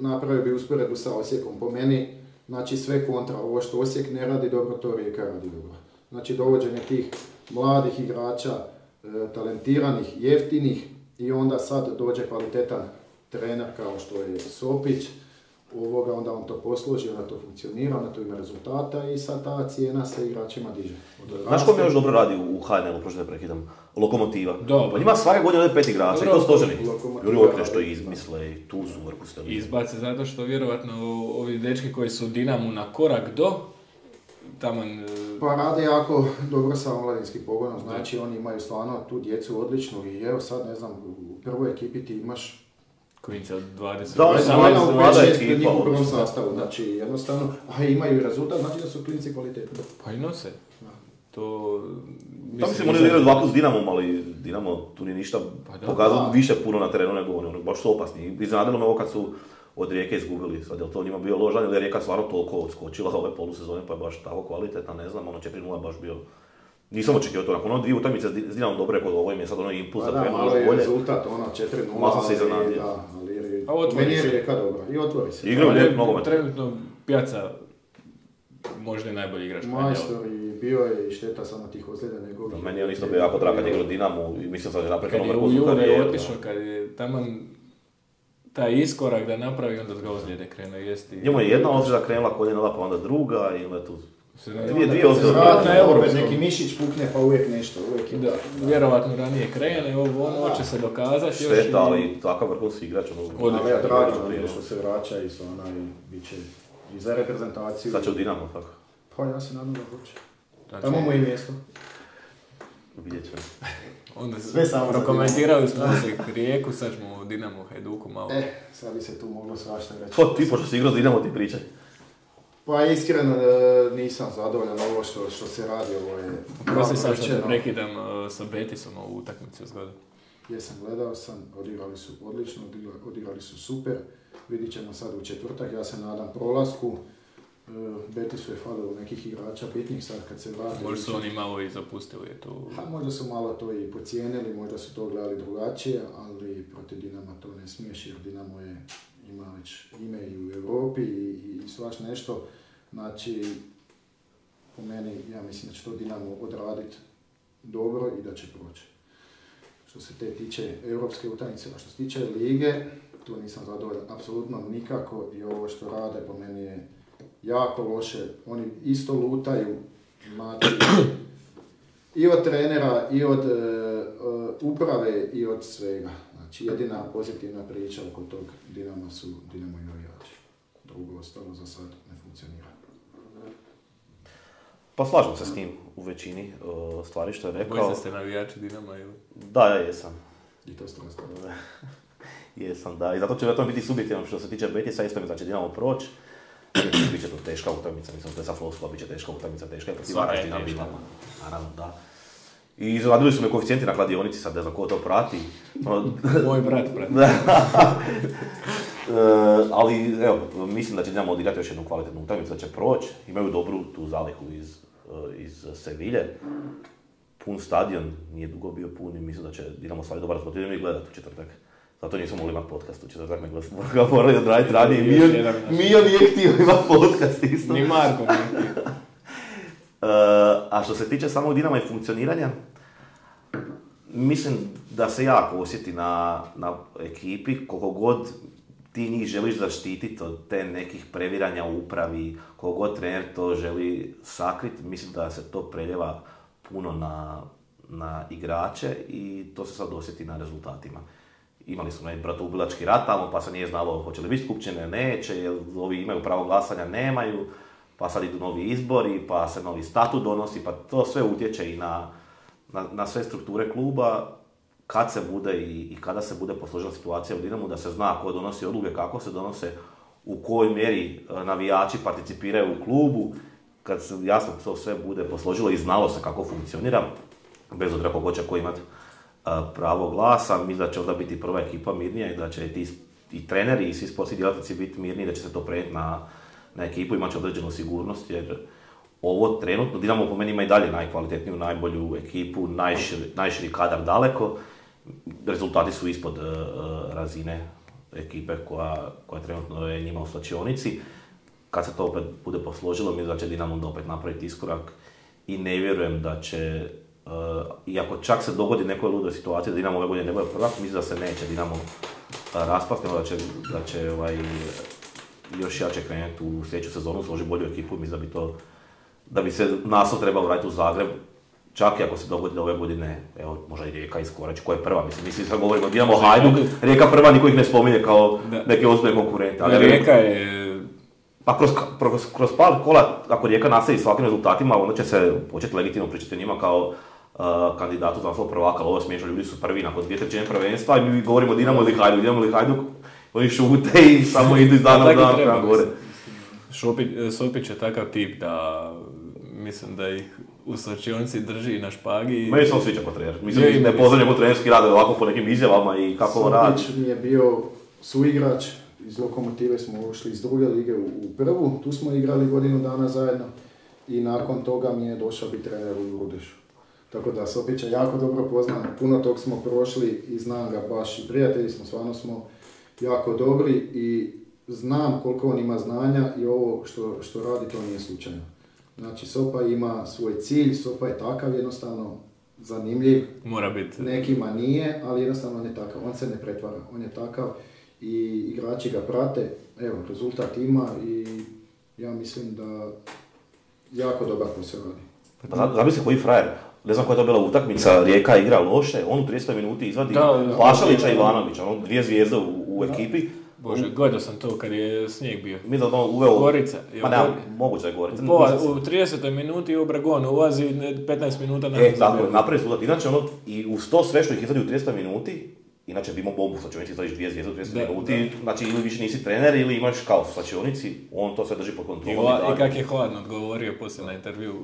napravio bi usporedbu sa Osijekom. Po meni, znači sve kontra, ovo što Osijek ne radi dobro, to Rijeka radi dobro. Znači dovođenje tih mladih igrača, e, talentiranih, jeftinih i onda sad dođe kvalitetan trener kao što je Sopić, ovoga, onda on to posloži, onda to funkcionira, onda to ima rezultata i sad ta cijena se igračima diže. Znaš ko mi još dobro radi u HNL-u, prošle da prekidam? Lokomotiva. Da. Pa njima svake godine ovdje pet igrača i to Dobro, stoženi. Juri uvijek nešto izmisle i tu su vrhu ste. Izbace zato što vjerovatno ovi dečki koji su u Dinamu na korak do, taman... e, Pa rade jako dobro sa omladinskim pogonom, znači oni imaju stvarno tu djecu odličnu i evo sad ne znam, u prvoj ekipi ti imaš Klince od 20. Da, oni su 18, mlada- Samo mlada 5-6 ekipa, u prvom sastavu, znači jednostavno, a imaju i rezultat, znači da su klinci kvalitetni. Pa i nose. To... Mislim, oni igraju dva plus Dinamom, ali Dinamo tu nije ništa Pa da. pokazao više puno na terenu nego oni, oni baš su opasni. Iznenadilo me ovo kad su od Rijeke izgubili, sad je li to njima bio ložan ili je Rijeka stvarno toliko odskočila ove polusezone pa je baš tako kvalitetna, ne znam, ono 4-0 je baš bio Nisam očekivao to, nakon ono dvije utakmice s Dinamom dobro rekao, ovo im je sad ono impuls Pa da da, malo je bolje. rezultat, ono 4-0, Malo sam se iznenadio. da, ali je- A otvori meni je se. Rijeka dobra i otvori se. Ali lijep nogomet. Trenutno Pjaca možda i najbolji igrač. Majstor i bio je i šteta samo tih ozljeda njegovih. Meni je on isto bio jako drag kad je igrao Dinamu i mislim sad da je napravio Kad je u vrhunsku Juve karijeru, otišao, kad je taman taj iskorak da napravi, onda ga ozljede krene jesti. Njemu je jedna ozljeda krenula koljena, pa onda druga i onda je tu Dvije- dvije Na Europskom. neki mišić pukne pa uvijek nešto, uvijek je Da, vjerovatno ranije krene, ovo ono hoće se dokazati još i- šteta, ali takav vrhunski igrač. Ono. Ali ja drago što se vraća i stvarno i bit će i za reprezentaciju. Sad će u Dinamo, tako. Pa ja se nadam da hoće. Znači, Tamo mu je mjesto. Vidjet ćemo. Onda Sve samo prokomentirali smo se Rijeku, sad ćemo u Dinamo Hajduku malo. E, sad bi se tu moglo svašta reći. To ti, pošto si igrao Dinamo, ti pričaj. Pa iskreno e, nisam zadovoljan ovo što, što se radi, ovo je... Prosti sad što prekidam uh, sa Betisom ovu utakmicu zgodu. Jesam gledao sam, odigrali su odlično, odigrali, su super. Vidit ćemo sad u četvrtak, ja se nadam prolasku. E, Betisu je falilo nekih igrača bitnih sad kad se vrati. Možda su oni malo i zapustili tu. Pa možda su malo to i pocijenili, možda su to gledali drugačije, ali protiv Dinama to ne smiješ jer Dinamo je, ima već ime i u Europi i, i svaš nešto. Znači, po meni, ja mislim da će to Dinamo odraditi dobro i da će proći. Što se te tiče europske utakmice, a što se tiče lige, tu nisam zadovoljan apsolutno nikako i ovo što rade po meni je jako loše. Oni isto lutaju, znači, i od trenera, i od e, uprave, i od svega. Znači, jedina pozitivna priča oko tog Dinama su Dinamo i navijači. Drugo ostalo za sad ne funkcionira. Pa slažem se s njim u većini uh, stvari što je rekao. Bojite ste navijači Dinama ili? Da, ja jesam. I to strasno. Jesam, da. I zato će vjerojatno biti subjektivno što se tiče Betisa, isto mi će Dinamo proći. Biće to teška utakmica, mislim to je sad floskula, bit će teška utakmica, teška je protiv bila. Naravno, da. I izradili su me koeficijenti na kladionici, sad ne znam ko to prati. Ono, Moj brat, brat. E, ali evo, mislim da će Dinamo odigrati još jednu kvalitetnu utakmicu, da će proći. Imaju dobru tu zalihu iz, e, iz Sevilje. Pun stadion, nije dugo bio pun i mislim da će Dinamo stvari dobar rezultat. Idemo i gledati u četvrtak. Zato nismo mogli imati podcast u četvrtak, nego smo ga morali odraditi ranije. Mio. Mio nije htio imati podcast isto. Ni Marko nije htio. E, a što se tiče samog Dinama i funkcioniranja, mislim da se jako osjeti na, na ekipi, koliko god ti njih želiš zaštititi od te nekih previranja u upravi, koliko god trener to želi sakriti, mislim da se to preljeva puno na, na igrače i to se sad osjeti na rezultatima. Imali smo onaj bratoubilački rat tamo, pa se nije znalo hoće li biti skupčine, neće, jer ovi imaju pravo glasanja, nemaju, pa sad idu novi izbori, pa se novi statut donosi, pa to sve utječe i na, na, na sve strukture kluba, kad se bude i, i kada se bude posložila situacija u Dinamu, da se zna ko donosi odluke, kako se donose, u kojoj mjeri e, navijači participiraju u klubu, kad se jasno to sve bude posložilo i znalo se kako funkcionira, bez obzira koliko će ko imati e, pravo glasa, mislim da će onda biti prva ekipa mirnija i da će i ti i treneri i svi sportski djelatnici biti mirniji, da će se to prenijeti na, na ekipu, imat će određenu sigurnost, jer ovo trenutno, Dinamo po meni ima i dalje najkvalitetniju, najbolju ekipu, najširi, najširi kadar daleko, rezultati su ispod e, e, razine ekipe koja, koja trenutno je njima u slačionici. Kad se to opet bude posložilo, mislim da će Dinamo onda opet napraviti iskorak i ne vjerujem da će, e, iako čak se dogodi nekoj ludoj situaciji da Dinamo ove godine ne bude prvak, mislim da se neće Dinamo raspasti, da će, da će ovaj, još jače krenuti u sljedeću sezonu, složi bolju ekipu, mislim da bi to, da bi se naslov trebao vratiti u Zagreb, čak i ako se dogodi da ove godine, evo, možda i Rijeka iskorači, koja je prva, mislim, mislim sad govorimo, Dinamo Hajduk, Rijeka prva, niko ih ne spominje kao Da. neke ozbiljne konkurente. ali Rijeka je... pa kroz, kroz, kroz par kola, ako Rijeka nastavi s ovakvim rezultatima, onda će se početi legitimno pričati o njima kao uh, kandidatu za naslov prvaka, ali ovo je smiješno, ljudi su prvi nakon dvije trećine prvenstva i mi govorimo Dinamo ili Hajduk, Dinamo ili Hajduk, oni šute i samo idu iz dana u dan prema gore. Šopić, Sopić je takav tip da mislim da ih u slačionici drži na špagi. i- Meni se on sviđa kao trener. Je, Mislim, i ne pozdravljam njegov trenerski rad ovako po nekim izjavama i kako on radi. Sopić mi je bio suigrač, iz Lokomotive smo ušli iz druge lige u, u prvu, tu smo igrali godinu dana zajedno i nakon toga mi je došao biti trener u Rudešu. Tako da Sopića jako dobro poznam, puno tog smo prošli i znam ga baš i prijatelji smo, stvarno smo jako dobri i znam koliko on ima znanja i ovo što, što radi to nije slučajno. Znači Sopa ima svoj cilj, Sopa je takav jednostavno zanimljiv, Mora biti. Nekima nije, ali jednostavno on je takav, on se ne pretvara, on je takav i igrači ga prate, evo, rezultat ima i ja mislim da jako dobar posao radi. Pa zna- zamisli koji frajer. Ne znam koja je to bila utakmica, Rijeka igra loše, on u 30 minuti izvadi Da. Plašalića i Ivanovića, ono dvije zvijezde u, u ekipi. Bože, gledao sam to kad je snijeg bio. Mi da on uveo... Gorica, je Pa ne, Gori- moguće da je Gorica. Nisam u 30. minuti u Bragon ulazi ne, 15 minuta na E, tako je, napravi rezultat. Inače, ono, i uz to sve što ih izvadi u 30 minuti, inače bi imao bombu u slačionici, izvadiš dvije zvijezde u 30 Da, minuti, znači ili više nisi trener ili imaš kao u slačionici, on to sve drži pod kontrolom. I kak je hladno odgovorio poslije na intervju,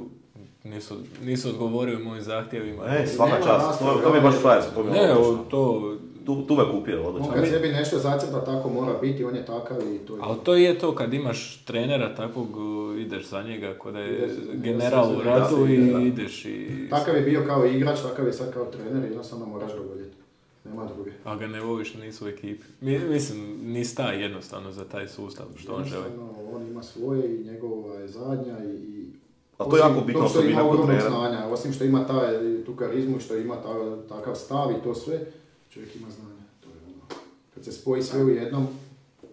nisu, nisu odgovorio mojim zahtjevima. E, svaka čast, to, to mi je baš frajersko, to mi je ne, o, odlično. to... Tu, tu me kupio, odlično. kad sebi nešto zacrta tako mora biti, on je takav i to je. Ali to je to kad imaš trenera takvog, uh, ideš za njega ko da je general u ratu i ideš i... Takav je bio kao igrač, takav je sad kao trener, jednostavno moraš ga voljeti. Nema druge. A ga ne voliš, nisu u ekipi. Mi- Mislim, nisi taj jednostavno za taj sustav što on želi. Jednostavno, on ima svoje i njegova je zadnja i... i A to je jako tog što ima trenera. znanja, osim što ima taj, tu karizmu i što ima ta- takav stav i to sve, čovjek ima znanje. To je ono. Kad se spoji sve u jednom,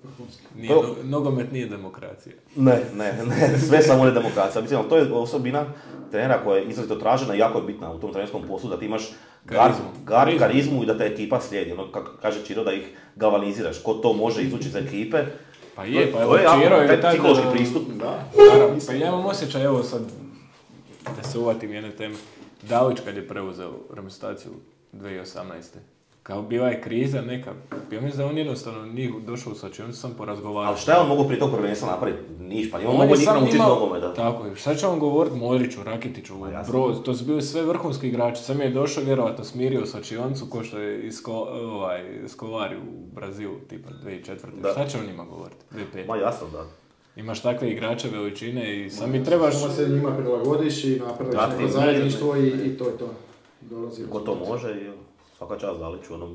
vrhunski. Nije, To- no- nogomet nije demokracija. Ne, ne, ne, sve samo ne demokracija. Mislim, to je osobina trenera koja je izrazito tražena i jako je bitna u tom trenerskom poslu, da ti imaš Karizmu. gard, Karizmu. karizmu i da te ekipa slijedi. Ono, kako kaže Čiro, da ih galvaniziraš. Ko to može izvući iz ekipe, Pa je, To- pa to evo je Čiro taj je taj psihološki da- pristup. Da. Naravno, pa ja imam osjećaj, evo sad, da se uvatim jedne teme. Dalić kad je preuzeo reprezentaciju 2018. Kao bila je kriza neka, ja mislim da on jednostavno nije došao u slačionicu sam porazgovarao. ali šta je on mogu prije tog prvenstva napraviti? Niš, pa nije on On mogu naučiti imao- nogometa. Tako je. Šta će on govorit Modriću, Rakitiću, jasno. Broz, to su bili sve vrhunski igrači. Sam je došao vjerojatno smirio sa Čioncu ko što je isko, ovaj, Skovari u Brazilu, tipa 2004. Da. Šta će on njima govorit? 2005. Ma jasno, da. Imaš takve igrače veličine i sam mi trebaš... Samo se njima prilagodiš i napraviš neko zajedništvo i, i to je to. Dolazi Ko to može i svaka čast Daliću. Ono,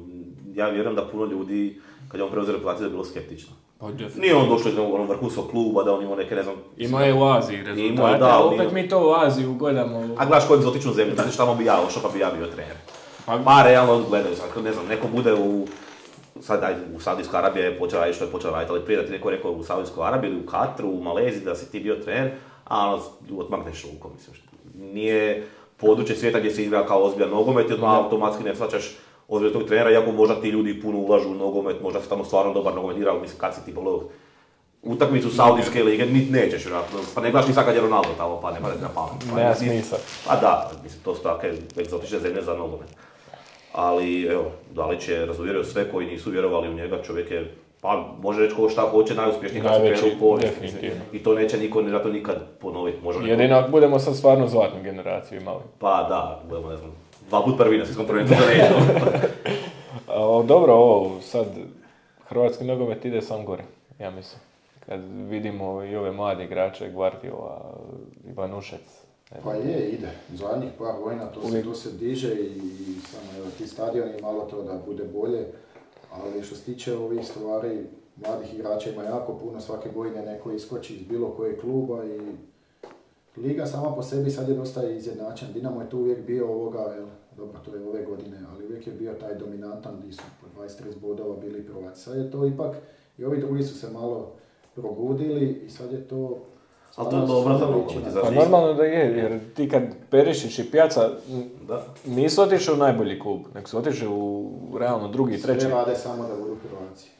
ja vjerujem da puno ljudi, kad je on preuzeo reprezentaciju, da je bilo skeptično. Pa. Nije on došao iz onog vrhunskog kluba, da on imao neke, ne znam... Imao je u Aziji rezultate, da, a ali opet nije- mi to u Aziju gledamo. A gledaš koju egzotičnu zemlju, znaš tamo bi ja ošao pa bi ja bio trener. Pa- Pa realno gledaju, sad, ne znam, neko bude u, sad ajde, u Saudijskoj Arabiji je počeo raditi što je počeo raditi, ali prije da ti neko rekao u Saudijskoj Arabiji ili u Katru, u Maleziji da si ti bio trener, a ono, odmakneš rukom, mislim. što- Nije područje svijeta gdje se igra kao ozbiljan nogomet i odmah automatski ne shvaćaš ozbiljnog tog trenera, iako možda ti ljudi puno ulažu u nogomet, možda se tamo stvarno dobar nogomet igra, ali mislim kad si ti pogledao utakmicu Saudijske lige, niti nećeš vjerojatno, pa ne gledaš ni sad kad je Ronaldo tamo, pa ne ti na pamet. Pa Nema smisla. Pa da, mislim, to su takve egzotične zemlje za nogomet. Ali, evo, Dalić je razuvjerio sve koji nisu vjerovali u njega, čovjek je, pa može reći ko šta hoće, najuspješniji kad se Najveći, u povijest. mislim. definitivno. I to neće niko vjerojatno nikad ponoviti. Jedino ako budemo sad stvarno zlatnu generaciju imali. Pa da, budemo, ne znam, dva put prvi na svjetskom prvenstvu za dobro, ovo sad hrvatski nogomet ide sam gore, ja mislim. Kad vidimo i ove mlade igrače, Gvardiola, Ivanušec. Pa je, ide. Zadnjih par godina to se, to se diže i, i samo evo, ti stadioni malo to da bude bolje. Ali što se tiče ovih stvari, mladih igrača ima jako puno, svake godine neko iskoči iz bilo kojeg kluba i Liga sama po sebi sad je dosta izjednačena. Dinamo je tu uvijek bio ovoga, evo, dobro to je ove godine, ali uvijek je bio taj dominantan gdje su po 23 bodova bili prvaci. Sad je to ipak, i ovi drugi su se malo probudili i sad je to... Ali to je dobro za Pa normalno da je, jer ti kad Perišić i Pjaca da. nisu otišli u najbolji klub, nego su otišli u realno drugi i treći. Sve rade samo da budu prvaci.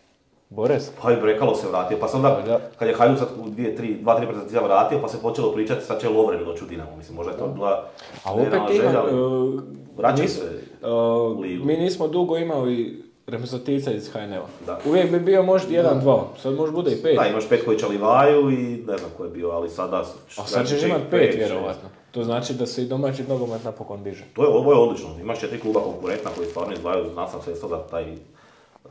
Bores. Pa i Brekalo se vratio, pa sam da, Da. kad je Hajduk sad u dvije, tri, dva, tri prezentacija vratio, pa se počelo pričati, sad će Lovren doći u Dinamo, mislim, možda je to bila A opet ima, želja, ali uh, vraćaju nisu- se uh, u ligu. mi nismo dugo imali reprezentativca iz HNL-a. Da. Uvijek bi bio možda jedan, dva, sad može bude i pet. Da, imaš pet koji čalivaju i ne znam ko je bio, ali sada... A sad ćeš imat pet, vjerovatno. To znači da se i domaći nogomet napokon diže. To je, ovo je odlično. Imaš četiri kluba konkurentna koji stvarno izdvajaju znatna sredstva za taj uh,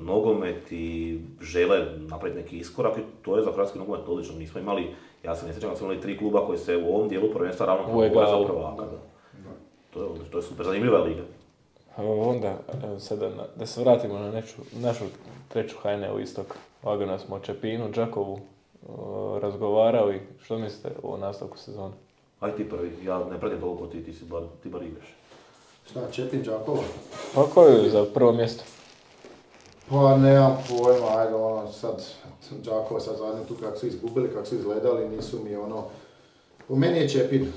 nogomet i žele napraviti neki iskorak i to je za hrvatski nogomet odlično. Mi smo imali, ja se ne sjećam da smo imali tri kluba koji se u ovom dijelu prvenstva ravno egalu. za prvaka. To je, to je super zanimljiva liga. Onda, sada da se vratimo na neču, našu treću HNU istok. Lagano smo o Čepinu, Đakovu razgovarali. Što mislite o nastavku sezone? Aj ti prvi, ja ne pratim toliko ti, ti, si bar, ti bar igraš. Šta, Čepin Đakova? Pa koju za prvo mjesto? Pa nemam pojma, ajde ono sad, Đakova sad zadnje tu kako su izgubili, kako su izgledali, nisu mi ono... Po meni je Čepin,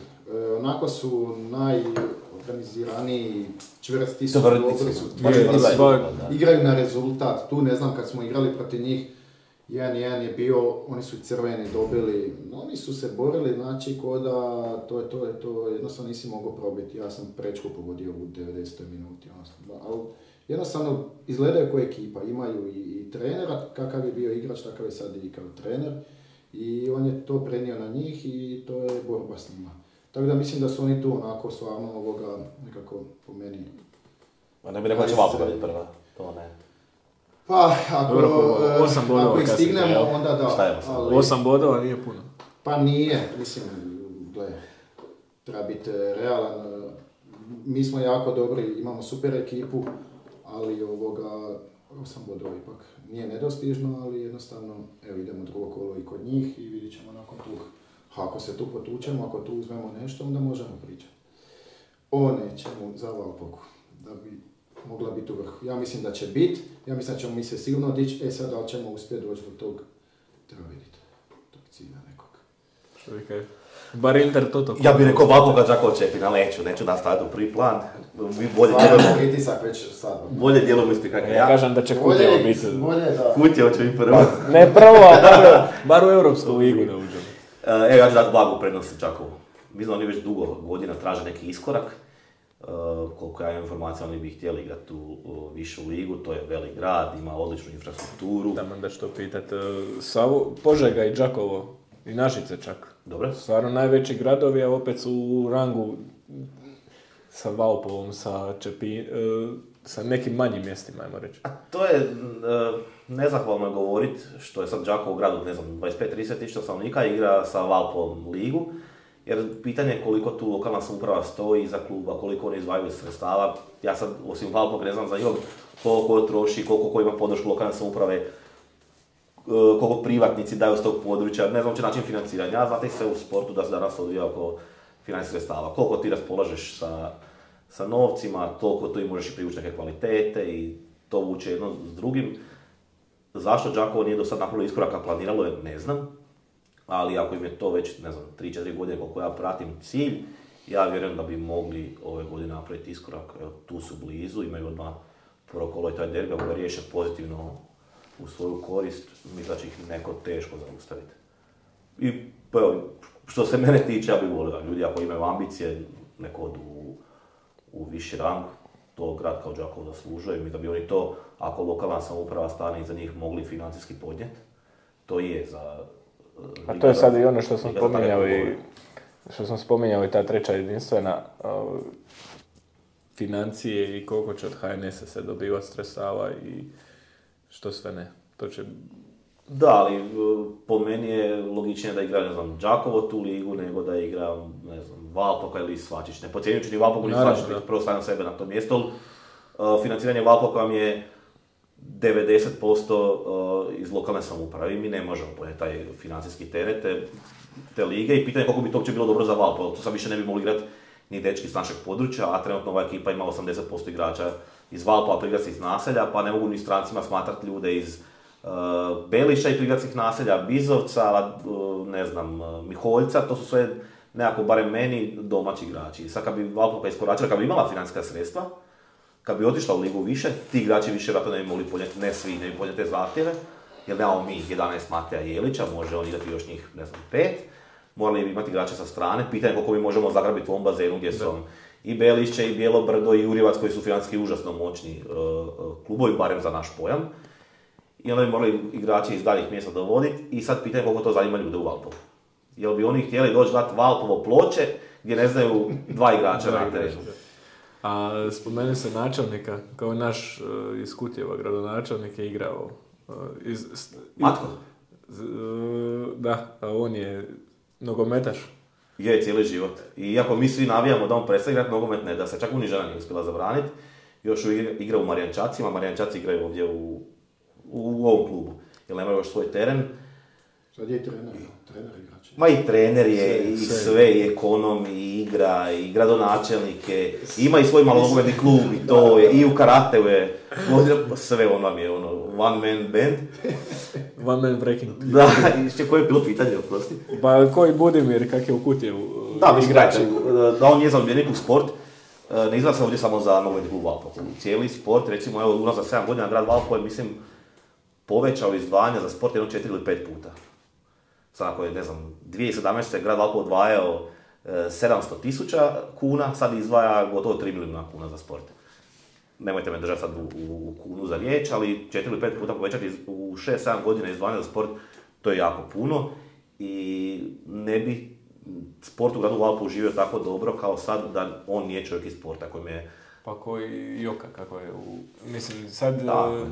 onako su najorganiziraniji, čvrsti su, dobri su, tvrdi su, igraju na rezultat. Tu ne znam kad smo igrali protiv njih, 1-1 je bio, oni su crveni dobili, oni su se borili, znači ko da to je to, je to, jednostavno nisi mogao probiti. Ja sam prečko pogodio u 90. minuti, ono, ali jednostavno izgledaju kao ekipa, imaju i, i trenera, kakav je bio igrač, takav je sad i kao trener i on je to prenio na njih i to je borba s njima. Tako da mislim da su oni tu onako stvarno ovoga nekako po meni Ma ne bi rekao da će Valpo biti prva, to ne. Pa, ako, Dobro, po- e, osam bodova ako ih stignemo, onda da. Šta je osam? ali- Osam bodova nije puno. Pa nije, mislim, gle, treba biti e, realan. e, Mi smo jako dobri, imamo super ekipu, ali ovoga, osam bodova ipak nije nedostižno, ali jednostavno, evo idemo drugo kolo i kod njih i vidit ćemo nakon tog. Ako se tu potučemo, ako tu uzmemo nešto, onda možemo pričati. O nečemu za Valpoku, da bi mogla biti u vrhu. Ja mislim da će biti, ja mislim da ćemo mi se sigurno dići, e sad da li ćemo uspjeti doći do tog, treba vidjeti, tog cilja nekog. Što vi kažete? Bar Inter Toto. Ja bih rekao Valpo kad Đakovo ali neću, neću nastaviti u prvi plan. Vi bolje djelujemo, pritisak već sad. bolje djelujemo isti kako Ja ja. kažem da će Kutjevo biti. bolje da... Kutje hoće biti prvo. Ne prvo, a bar, bar u Europsku ligu da Evo ja ću dati blagu prednost Čakovu. Mislim da oni već dugo godina traže neki iskorak. E, koliko ja imam informacija, oni bi htjeli igrati u, u višu ligu, to je velik grad, ima odličnu infrastrukturu. Tamo da što pitat. e, Savo, Požega i Đakovo, i Našice čak. Dobro? Stvarno najveći gradovi, a opet su u rangu sa Valpovom, sa Čepi, e, sa nekim manjim mjestima, ajmo reći. A to je e, nezahvalno je govorit što je sad Đakovo u gradu, ne znam, 25-30 tisuća stanovnika i igra sa Valpom ligu. Jer pitanje je koliko tu lokalna samouprava stoji iza kluba, koliko oni izdvajaju sredstava. Ja sad, osim Valpog, ne znam za njog koliko troši, koliko ko ima podršku lokalne samouprave, e, koliko privatnici daju s tog područja, ne znam uopće način financiranja. Znate sve u sportu da se danas odvija oko financijskih sredstava. Koliko ti raspolažeš sa, sa novcima, toliko tu i možeš i privući neke kvalitete i to vuče jedno s drugim. Zašto Đakovo nije do sad napravilo iskoraka, planiralo je, ne znam. Ali ako im je to već, ne znam, 3-4 godine koliko ja pratim cilj, ja vjerujem da bi mogli ove godine napraviti iskorak. Evo, tu su blizu, imaju odmah prvo kolo i taj derbi, ako ga riješe pozitivno u svoju korist, mislim da će ih neko teško zaustaviti. I pa evo, što se mene tiče, ja bih volio da ljudi ako imaju ambicije, neko odu u, u viši rang, to grad kao Đakovo zaslužuje i da bi oni to, ako lokalna samouprava stane iza njih, mogli financijski podnijeti. To je za... A to je sad i ono što sam spominjao i što sam spominjao i ta treća jedinstvena uh, financije i koliko će od HNS-a se dobivati sredstava i što sve ne. To će Da, ali e, po meni je logičnije da igra, ne znam, Đakovo tu ligu, nego da igra, ne znam, Valpoka ili Svačić. Ne pocijenjujući ni Valpoku ni Svačić, prvo stavljam sebe na to mjesto, uh, financiranje Valpoka vam je 90% uh, iz lokalne samouprave i mi ne možemo podnijeti taj financijski teret te, te lige i pitanje je koliko bi to uopće bilo dobro za Valpo, tu sad više ne bi mogli igrati ni dečki s našeg područja, a trenutno ova ekipa ima 80% igrača iz Valpova, prigradskih iz naselja, pa ne mogu ni strancima smatrati ljude iz uh, Beliša i prigradskih naselja, Bizovca, uh, ne znam, uh, Miholjca, to su sve nekako, barem meni, domaći igrači. Sad kad bi Valpoka iskoračila, kad bi imala financijska sredstva, kad bi otišla u ligu više, ti igrači više vjerojatno ne bi mogli podnijeti, ne svi, ne bi podnijeti te zahtjeve, jer nemamo mi 11 Mateja Jelića, može on igrati još njih, ne znam, pet. Morali bi imati igrače sa strane, pitanje je koliko mi možemo zagrabiti u ovom bazenu gdje su i Belišće, i Bijelo Brdo, i Jurjevac koji su financijski užasno moćni uh, uh, klubovi, barem za naš pojam. I onda bi morali igrači iz daljih mjesta dovoditi i sad pitanje je koliko to zanima ljude u Valpovu. Jel bi oni htjeli doći gledati Valpovo ploče gdje ne znaju dva igrača na terenu. A spomenu se načelnika, kao naš uh, iz Kutjeva gradonačelnik je igrao uh, iz... Matko? z- uh, da, a on je nogometaš. Je, cijeli život. I iako mi svi navijamo da on prestaje igrati nogomet, ne, da se čak ni žena nije uspjela zabraniti. Još u igra, igra u Marijančacima, Marijančaci igraju ovdje u, u, u ovom klubu. Jer nemaju još svoj teren. Sad je trener, trener igrač. Ma i trener je, Sve, i sve. sve, i ekonom, i igra, i gradonačelnik je, ima i svoj malogometni klub i to je, i u karateu je, sve on vam je ono, one man band. One man breaking. Da, i koje je bilo pitanje, oprosti? Pa koji Budimir, kak je u Kutjevu Da, igrač. da on nije zaljubljenik u sport, e, ne izgleda se ovdje samo za nogometni klub Valpova. Cijeli sport, recimo evo unazad 7 godina grad Valpovo je, mislim, povećao izdvajanja za sport jedno 4 ili 5 puta. Sad ako je, ne znam, 2017. je grad Valpovo odvajao e, 700 tisuća kuna, sad izdvaja gotovo 3 milijuna kuna za sport. Nemojte me držati sad u, u, u kunu za riječ, ali 4 ili 5 puta povećati u 6-7 godina izdvajanja za sport, to je jako puno i ne bi sport u gradu Valpovu živio tako dobro kao sad da on nije čovjek iz sporta kojem je Pa koji Joka, kako je u... Mislim, sad uh, je.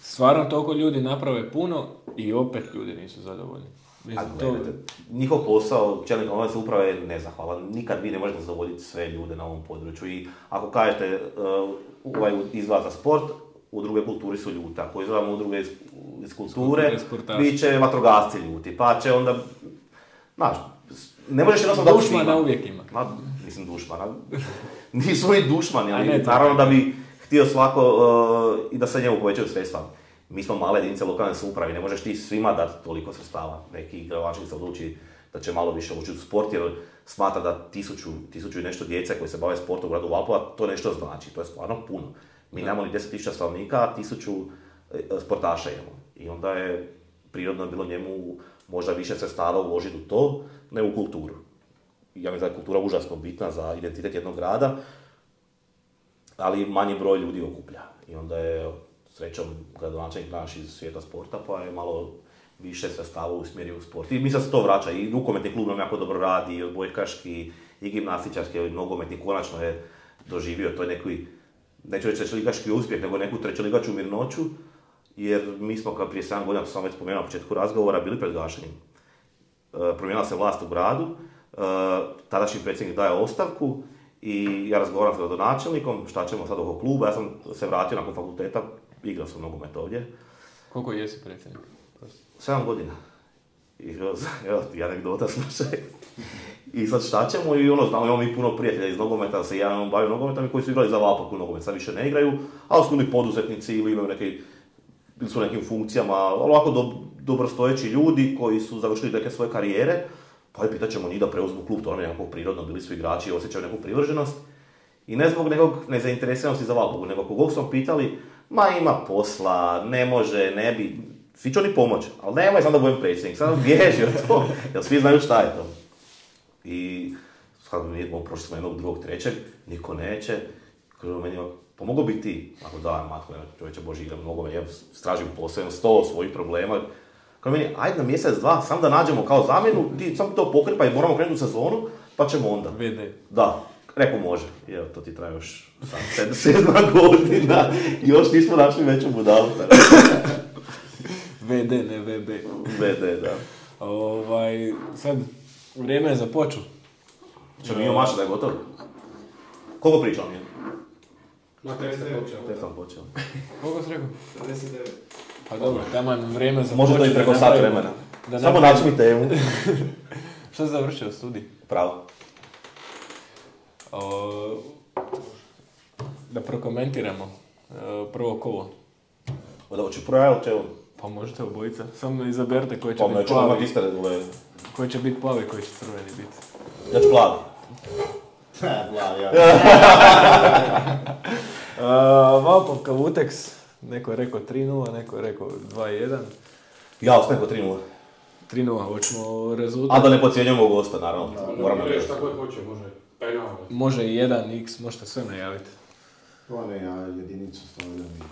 stvarno toliko ljudi naprave puno i opet ljudi nisu zadovoljni. A Mislim, to... gledajte, njihov posao čelnika lokalne uprave je nezahvalan. Nikad vi ne možete zadovoljiti sve ljude na ovom području. I ako kažete uh, ovaj izgleda za sport, udruge kulturi su ljuta. Ako izgledamo udruge iz, iz kulture, bit će vatrogasci ljuti. Pa će onda, znaš, ne možeš jednostavno dati Dušmana svima. uvijek ima. Ma, mislim dušmana. Nisu oni dušmani, ali naravno da bi htio svako uh, i da se njemu povećaju sredstva. Mi smo male jedinice lokalne samouprave, ne možeš ti svima dati toliko sredstava. Neki gradonačelnik se odluči da će malo više ući u sport jer smatra da tisuću, tisuću i nešto djece koji se bave sportom u gradu Valpova, to nešto znači, to je stvarno puno. Mi nemamo ni 10.000 stanovnika, a tisuću e, sportaša imamo. I onda je prirodno bilo njemu možda više sredstava uložiti u to, nego u kulturu ja mislim da je kultura užasno bitna za identitet jednog grada, ali manji broj ljudi okuplja. I onda je srećom gradonačelnik naš iz svijeta sporta, pa je malo više sredstava usmjerio u sport. I mislim da se to vraća. I rukometni klub nam jako dobro radi, i odbojkaški, i gimnastičarski, i nogometni konačno je doživio to neki, neću reći trećeligaški uspjeh, nego neku trećeligaču mirnoću, jer mi smo kao prije 7 godina, sam već spomenuo na početku razgovora, bili pred gašenjem. E, promijenila se vlast u gradu, e, tadašnji predsjednik daje ostavku i ja razgovaram s gradonačelnikom, šta ćemo sad oko kluba, ja sam se vratio nakon fakulteta, igrao sam nogomet ovdje, Koliko jesi predsjednik? 7 godina. I evo, evo ti anegdota slušaj. I sad šta ćemo i ono, znamo, imamo mi puno prijatelja iz nogometa, se ja bavim nogometom i koji su igrali za Valpoku nogomet, sad više ne igraju, ali su oni poduzetnici ili imaju neke, ili su u nekim funkcijama, ovako do, dobrostojeći ljudi koji su završili neke svoje karijere, pa je pitat ćemo njih da preuzmu klub, to nam je nekako prirodno, bili su igrači i osjećaju neku privrženost. I ne zbog nekog nezainteresiranosti za Valpovu, nego kogog smo pitali, ma ima posla, ne može, ne bi, svi će oni pomoći, ali nemoj sam da budem predsjednik, sad bježi od to, jer svi znaju šta je to. I sad mi idemo, prošli smo jednog, drugog, trećeg, niko neće, kažu meni, mogu biti ti, ako da, matko, čovječe Boži, igram mnogo, ja stražim posao, imam sto svojih problema, Kaže meni, ajde na mjesec, dva, sam da nađemo kao zamjenu, ti sam to pokripaj, moramo krenuti u sezonu, pa ćemo onda. VD. Da, rekao može. I evo, to ti traje još sad sedma godina. I još nismo našli veću budalu. VD, ne VB. VD, da. Ovaj, sad, vrijeme je za poču. Što mi maša da je gotovo? Koliko pričam je? Ma te ste počeo. Tek sam počeo. Koliko si rekao? 59. Pa dobro, taman vrijeme za Može to i preko sat vremena. Da Samo naći mi temu. Što si završio studij? Pravo. O, da prokomentiramo prvo kolo. Onda hoću prvo ja ili? Pa možete obojica. Samo izaberte koji će Pa biti plavi. Koji će biti plavi, koji će crveni biti. Ja ću plavi. Uh, Valpovka Vuteks, neko je rekao 3-0, neko je rekao 2-1. Ja ostajem kod 3-0. 3-0, hoćemo rezultat. A da ne pocijenjujemo gosta, naravno. Moramo Može reći. šta god hoće, može penal. Može i 1x, možete sve najaviti. To ne, ja jedinicu stavljam i...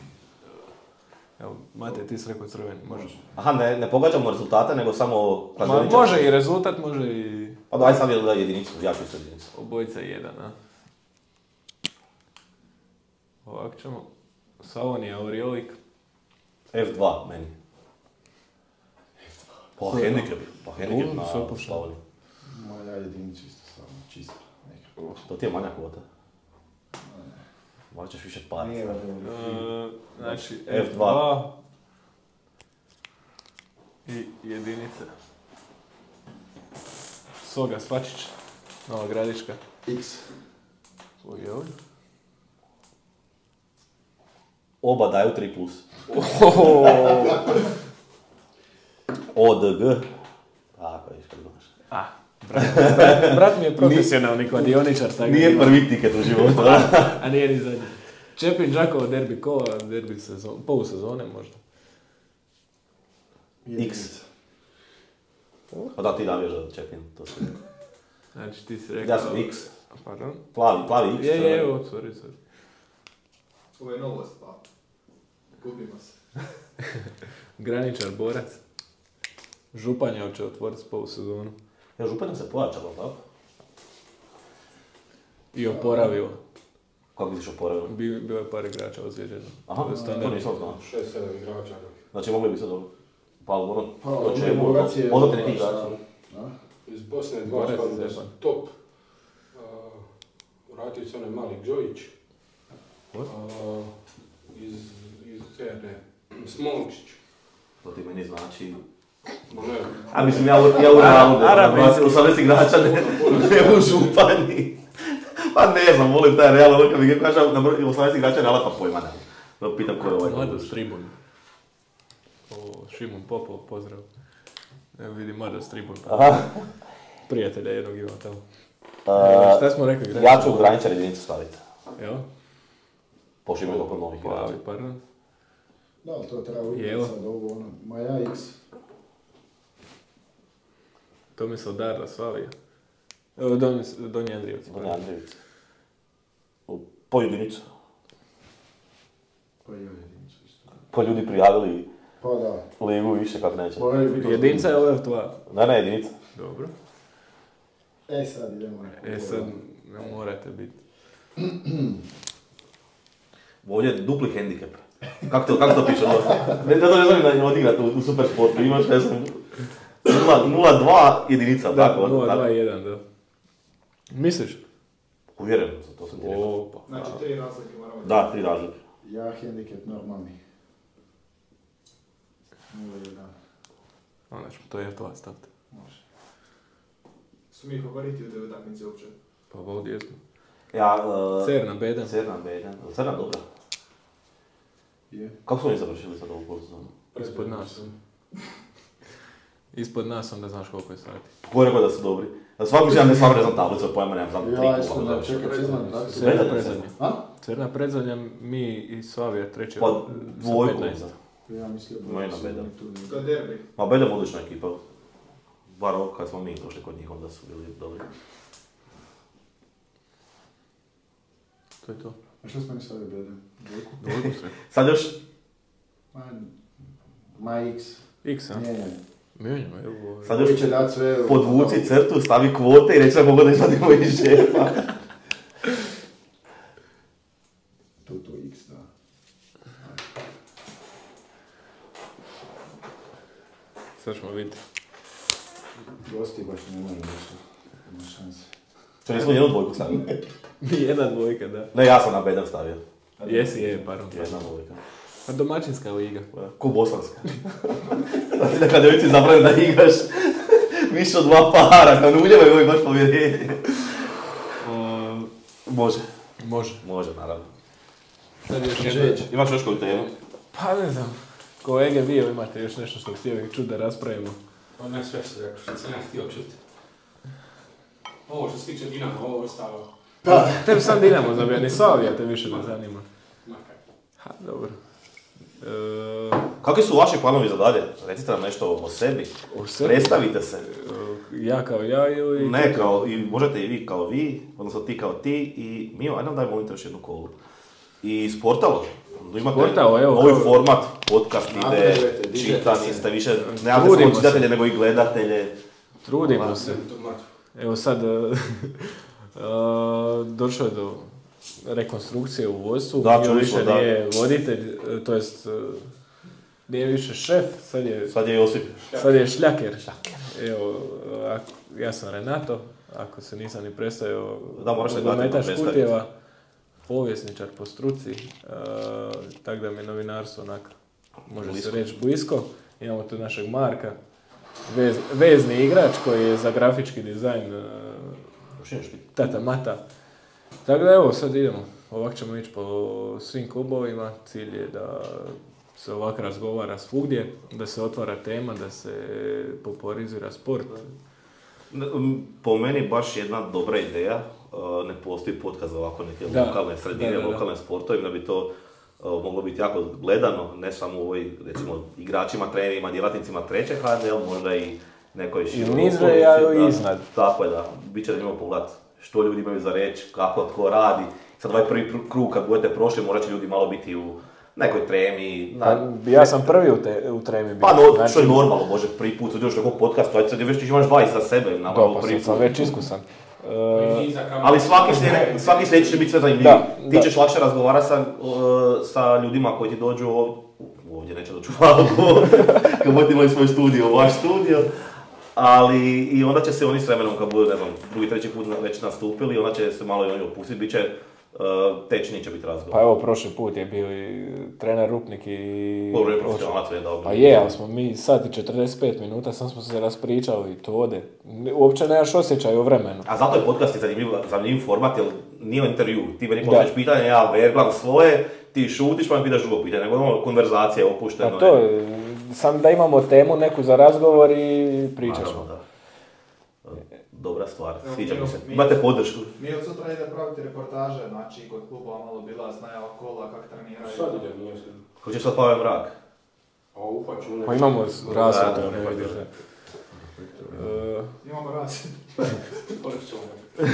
Evo, Mate, ti si rekao crveni, može. Aha, ne, ne pogađamo rezultate, nego samo... Ma, može i rezultat, može i... Pa daj sad da jedinicu, ja ću isto jedinicu. Obojica jedan, a? Ovako ćemo. Slavonija, Oriolik. F2 meni. Pa handicap, pa handicap na sve pošteno. Slavoniji. Ma ja jedinicu isto stvarno, čisto. To ti je manja kvota. Morat ćeš više par. Nije da E, znači, F2. F2. I jedinice. Soga Svačić. Nova Gradiška. X. Oj, oj. Oba daju 3 plus. ODG. Tako, viš kad. A, brat, mi je profesionalni kladioničar, tako Nije prvi tiket u životu, da? A nije ni zadnji. Čepin, Đakovo, derbi kola, derbi sezon, polusezone možda. X. Pa da, ti naviješ za Čepin, to si rekao. Znači ti si rekao... Ja sam X. Pardon? Plavi, plavi X. Je, je, evo, sorry, sorry. Ovo je novost, pa. Gubimo se. Graničar, borac. Županjov će otvoriti polusezonu. Ja, Županja se pojačalo, tako? I oporavio. Kako misliš oporavilo? Bi, bilo je par igrača ozlijeđeno. Aha, To je to standard. nisam znao. 6-7 igrača. Znači mogli bi se dobro. Pa ono, Pa, o ono, čemu? Borac je- Možda ti neki igrači. Da? Iz Bosne dva iz su Zepan. top. Uh, vratio se onaj mali Đojić. Uh, iz, iz Cerne. Smolčić. To ti meni znači... A mislim, ja, u- ja u Realu 18 igrača ne, ne u Županji. Pa ne znam, volim taj Real, ono kad mi kaže na broj 18 igrača Reala, pa pojma ne. Da pitam ko je ovaj. Mladost Tribun. O, Šimun Popov, pozdrav. Evo vidi Mladost Tribun. Aha. Prijatelja jednog ima tamo. Uh, Šta smo rekli? ja ću graničar jedinicu staviti. Evo, Pošto ima oko novih igrača. plavi, pardon. Da, ali to treba Jevo. sad ovo, ono, ma ja X. Tomislav Darda, Slavija. Evo, Donis, Donji Andrijevci. Donji Andrejević. U- Po jedinicu. Pa i ja jedinicu isto. Po ljudi prijavili Pa da. ligu više kako neće. Jedinca je ove dva. Ne, ne, jedinica. Dobro. E sad idemo. E sad, ne morate biti. Ovdje je dupli hendikep. Kako to, kako to piše? ono? Ne, ne, ne znam da odigrati u, u Supersportu. Imaš, ne znam, 0-2 jedinica, Da, tako? 0, tako. 2, 1, da. Misliš? Uvjeren sam, to sam ti rekao. O, pa. Znači, tri razlike moramo Da, tri razlike. Ja handicap normalni. 0-1. Onda ćemo to je to staviti. Može. Su mi favoriti u toj utakmici uopće. Pa ovdje smo. Ja, uh, Cerna, Beden. Cerna, Beden. Cerna dobra. Je. Kako su oni završili sad ovu polsezonu? Ispod nas. Ispod nas onda znaš koliko je sati. Ko je rekao da su dobri? Da svako ja ne stvarno ne znam tablicu, pojma nemam, znam tri Ja čekaj, se Cerna Beden, predzadnja. A? Cerna predzadnja, mi i Slavija treće Pa sa dvojku. 15. da. Ja mislio Moje da oni tu. To je derbi. Ma Bedem odlična ekipa. Bar ovo kad smo mi došli kod njih, onda su bili dobri. To je to. A što smo mi stavili Beden? Dvojku? Dvojku sve. Sad još, Ma, ma X. X, a? Mijenjamo. Mijenjamo, evo. sad još će dati sve... podvuci crtu, stavi kvote i reći da mogu da izvadimo iz džepa. Tu, tu X, da. Sad ćemo vidjeti. Gosti baš ne može nešto. Ima šanse. Što nismo jednu dvojku stavili? Jedna dvojka, da. Ne, ja sam na Bedem stavio. Jesi, je, pardon. Jedna dvojka. Pa domaćinska liga. Ko bosanska. Znači da kad djevici zabrane da igraš više od dva para, kad uljeva imaju baš povjerenje. Može. Može. Može, naravno. Sad još. Imaš još koju temu? Pa ne znam. Kolege, vi imate još nešto što htjeli čuti da raspravimo. Pa ne sve se rekao, što sam ja htio čuti. Ovo što se tiče Dinama, ovo ostalo. Tebi sam Dinamo zabija, ni Slavija te više ne zanima. Ha, dobro. E, Kakvi su vaši planovi za dalje? Recite nam nešto o sebi. o sebi, Predstavite se. e, ja kao ja ili... Ne, kao, i možete i vi kao vi, odnosno ti kao ti i mi, ajde nam daj molim te još jednu kolu. I sportalo. Imate Sportalo, evo, novi kao- format, podcast ide, čitani se. ste više, nemate Trudimo samo čitatelje nego i gledatelje. Trudimo se. To mrtvo. Evo sad, e, došlo je do rekonstrukcije u vodstvu. Da, čuli više da. nije voditelj, e, to jest e, nije više šef, sad je, Sad je Josip. sad je šljaker. Evo, ako- ja sam Renato, ako se nisam ni predstavio, Da, moraš predstaviti. Kutjeva, povjesničar po struci, e, tako da mi je novinarstvo onak, može Blisko. se reći blisko. Imamo tu našeg Marka, vez, vezni igrač koji je za grafički dizajn Ušinješki. tata mata. Tako da evo, sad idemo. Ovako ćemo ići po svim klubovima. Cilj je da se ovako razgovara svugdje, da se otvara tema, da se popularizira sport. Po meni baš jedna dobra ideja, uh, ne postoji podcast za ovako neke Da, lokalne sredine, da, da, da. lokalne sportove, da bi to uh, moglo biti jako gledano, ne samo u ovoj, recimo, igračima, trenerima, djelatnicima treće HNL, možda i nekoj široj niže, okolici, a da. iznad. Tako je, da. Biće zanimljivo pogledat što ljudi imaju za reći, kako tko radi. Sad ovaj prvi pr- krug kad budete prošli, morat će ljudi malo biti u nekoj tremi. Pa, ja sam prvi u, te, u tremi bio. Pa no, Znači, što je normalno, može prvi put sudjeluješ u nekom podcastu, ajde sad već imaš 20 za sebe, na Da, pa prvi sam već iskusan. Kameru. Ali svaki, sljedeći, svaki sljedeći će biti sve zanimljiviji. Da, Ti da. ćeš lakše razgovarati sa, uh, sa ljudima koji ti dođu ovdje, ovdje neće doći u Valku, kad budete imali svoj studio, vaš studio. Ali i onda će se oni s vremenom, kad budu, ne znam, drugi, treći put već nastupili, onda će se malo i oni opustiti, bit će, uh, tečni će biti razgovor. pa evo, prošli put je bio i trener Rupnik i... Dobro je profesionalac, je dao. Pa je, ali smo mi sat i 45 minuta, sam smo se raspričali i to ode. Uopće nemaš osjećaj o vremenu. A zato je podcast i zanimljiv, zanimljiv format, jer nije intervju. Ti meni postaviš pitanje, ja verglam svoje, ti šutiš pa mi pitaš drugo pitanje, nego ono konverzacija je opušteno. Pa to je, sam da imamo temu neku za razgovor i pričat ćemo. da. Dobra stvar, sviđa mi se. Imate podršku. Mi od sutra ide praviti reportaže, znači kod klubova malo bila najava kola, kak treniraju. Sad idem, nije. Hoćeš sad Pavel Mrak? A upa ću ne. Pa imamo rasvjetu, ne vidiš. E, Imamo ćemo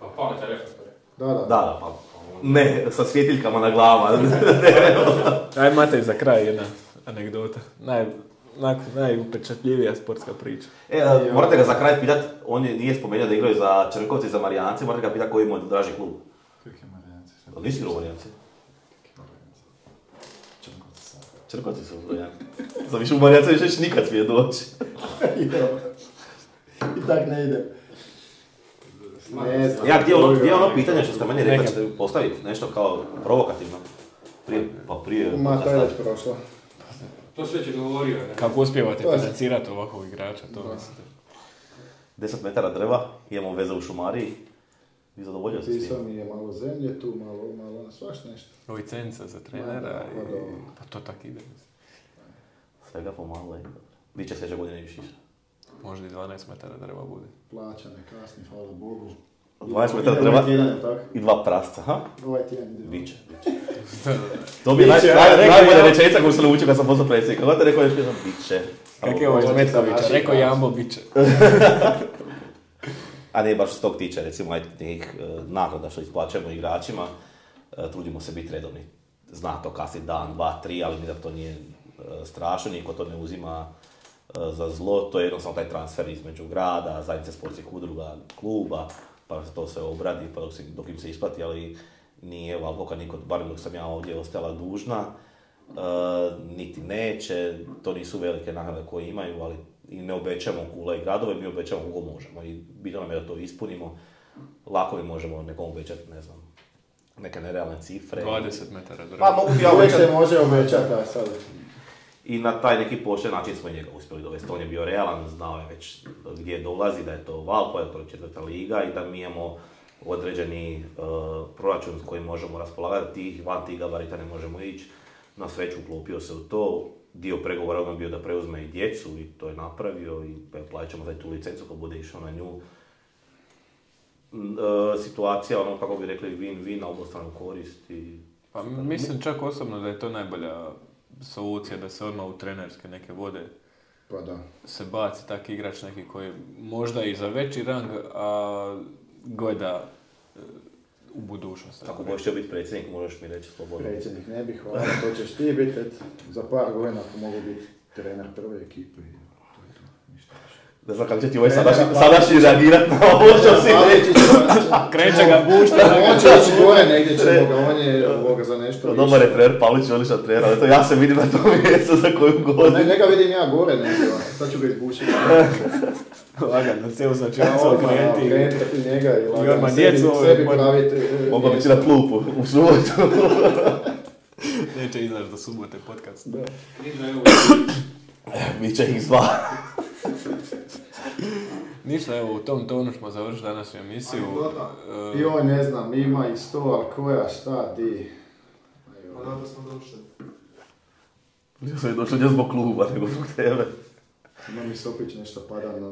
Pa pali telefon. Da, da. Da, da, pa. Ne, sa svjetiljkama na glavama. Aj Matej, za kraj jedna anegdota. Naj, onak, najupečatljivija sportska priča. e, a, morate ga za kraj pitat, on je, nije spomenuo da igraju za Črnkovci i za Marijance, morate ga pitat koji mu je draži klub. Marijanci sad? Ali nisi igrao u Marijance? Su Marijance. Za više u Marijance više nikad smije doći. I tak ne ide. Ne znam. Ja, gdje je ono, gdje je ono pitanje što ste meni rekli da ćete postaviti nešto kao provokativno? Prije, pa prije... Ma, to je već prošlo. To sve će govorio. Ne? Kako uspijevate To je- financirati ovakvog igrača, to Da. mislite? 10 metara drva, imamo veze u šumariji. I zadovoljio se s Pisao tim. mi je malo zemlje tu, malo, malo svaš nešto. Licenca za trenera Ma, i... dobro. Pa to tak ide. mislim. Svega pomalo je. Biće sljedeće godine još više. Možda i 12 metara drva bude. Plaća ne kasni, hvala Bogu. 12 metara drva Ovaj tako? i dva prasca, ha? Ovaj tjedan ide. Biće, biće. To mi je naj, Biće, naj, rekao najbolja rečenica koju sam naučio kad sam postao predsjednik. Kako te rekao još jednom, biće. Kak je ovo iz Metkovića? Rekao. Jambo, bit će. A ne baš s tog tiče, recimo, aj tih e, nagrada što isplaćujemo igračima, e, trudimo se biti redovni. Zna to kasnije dan, dva, tri, ali mi da to nije e, strašno, niko to ne uzima za zlo, to je jednostavno taj transfer između grada, zajednice sportskih udruga, kluba, pa se to sve obradi, pa dok, se, dok im se isplati, ali nije Valpoka niko, barem dok sam ja ovdje ostala dužna, e, niti neće, to nisu velike nagrade koje imaju, ali i ne obećamo kule i gradove, mi obećamo koliko možemo i bitno nam je da to ispunimo. Lako mi možemo nekom obećati, ne znam, neke nerealne cifre. 20 metara. Pa mogu ti ja Uvijek se obećati. može obećati, a sad. I na taj neki pošten način smo njega uspjeli dovesti. On je bio realan, znao je već gdje dolazi, da je to Valpo, da je to četvrta liga i da mi imamo određeni e, proračun s kojim možemo raspolagati, tih, van tih gabarita ne možemo ići. Na sreću uklopio se u to, dio pregovora on je bio da preuzme i djecu i to je napravio i ćemo za tu licencu kad bude išao na nju. E, situacija, ono kako bi rekli, win-win na obostranu korist i Pa mislim čak osobno da je to najbolja solucija da se odmah u trenerske neke vode Pa da. se baci tak igrač neki koji možda i za veći rang, a gleda e, u budućnost. Ako budeš htio biti predsjednik, možeš mi reći slobodno. Predsjednik ne bih, hvala, to ćeš ti biti, za par godina ako mogu biti trener prve ekipe. Ne znam kako će ti ovaj sadašnji, sadašnji reagirat na ovo što si Kreće ga bušta. On će ići gore negdje ćemo ga, on je ovoga za nešto više. Dobar je trener, Pavlić je odličan trener, ali to ja se vidim na tom mjestu za koju Ne, godinu. njega vidim ja gore negdje, ono, sad ću ga izbušiti. Lagano, cijelu odmah, okrenuti. okrenuti protiv njega i lagano sebi, djecu sebi praviti. e, Mogao bi ti mjesto. na klupu u subotu. Neće izaći do subote podcast. Da. Ništa, evo, Mi će ih zva. Ništa, evo, u tom tonu smo završili današnju emisiju. E, Joj, ne znam, ima ih sto, ali koja, šta, di. Pa zato smo došli. Nisam i došao ne zbog kluba, nego zbog tebe. Ima mi se opet nešto pada na,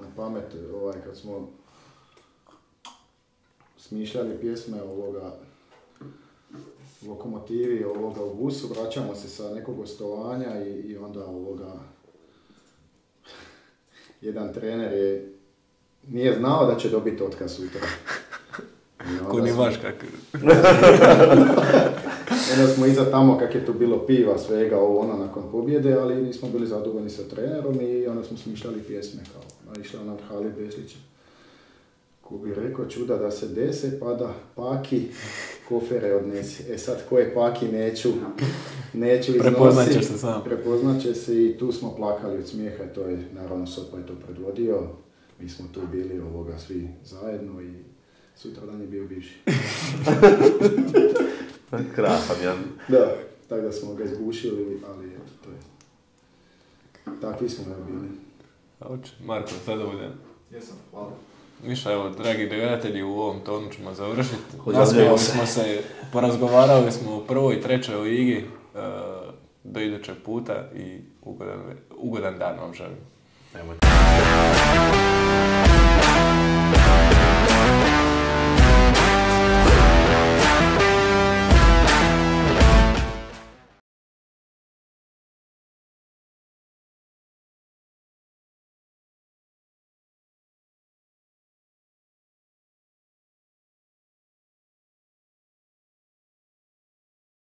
na pamet, ovaj, kad smo smišljali pjesme ovoga lokomotivi ovoga u busu, vraćamo se sa nekog gostovanja i, i onda ovoga jedan trener je nije znao da će dobiti otkaz sutra. Ko ni vaš kak. Onda smo iza tamo kak je tu bilo piva, svega, ovo ono nakon pobjede, ali nismo bili zadovoljni sa trenerom i onda smo smišljali pjesme kao, išla nam Hali Beslića. Ko bi rekao čuda da se dese, pa da paki kofere odnesi. E sad koje paki neću, neću iznositi. Prepoznat ćeš se sam. Prepoznat će se i tu smo plakali od smijeha, to je, naravno Sopa je to predvodio. Mi smo tu bili ovoga svi zajedno i sutra dan je bio bivši. Krasan, ja. Da, tako da smo ga izgušili, ali eto, to je. Takvi smo ga bili. Marko, zadovoljan. Jesam, hvala. Ništa, evo, dragi gledatelji, u ovom tonu ćemo završiti. Nasmijali smo se, porazgovarali smo u prvoj i trećoj ligi. E, do idućeg puta i ugodan, ugodan dan vam želim. Nemoj.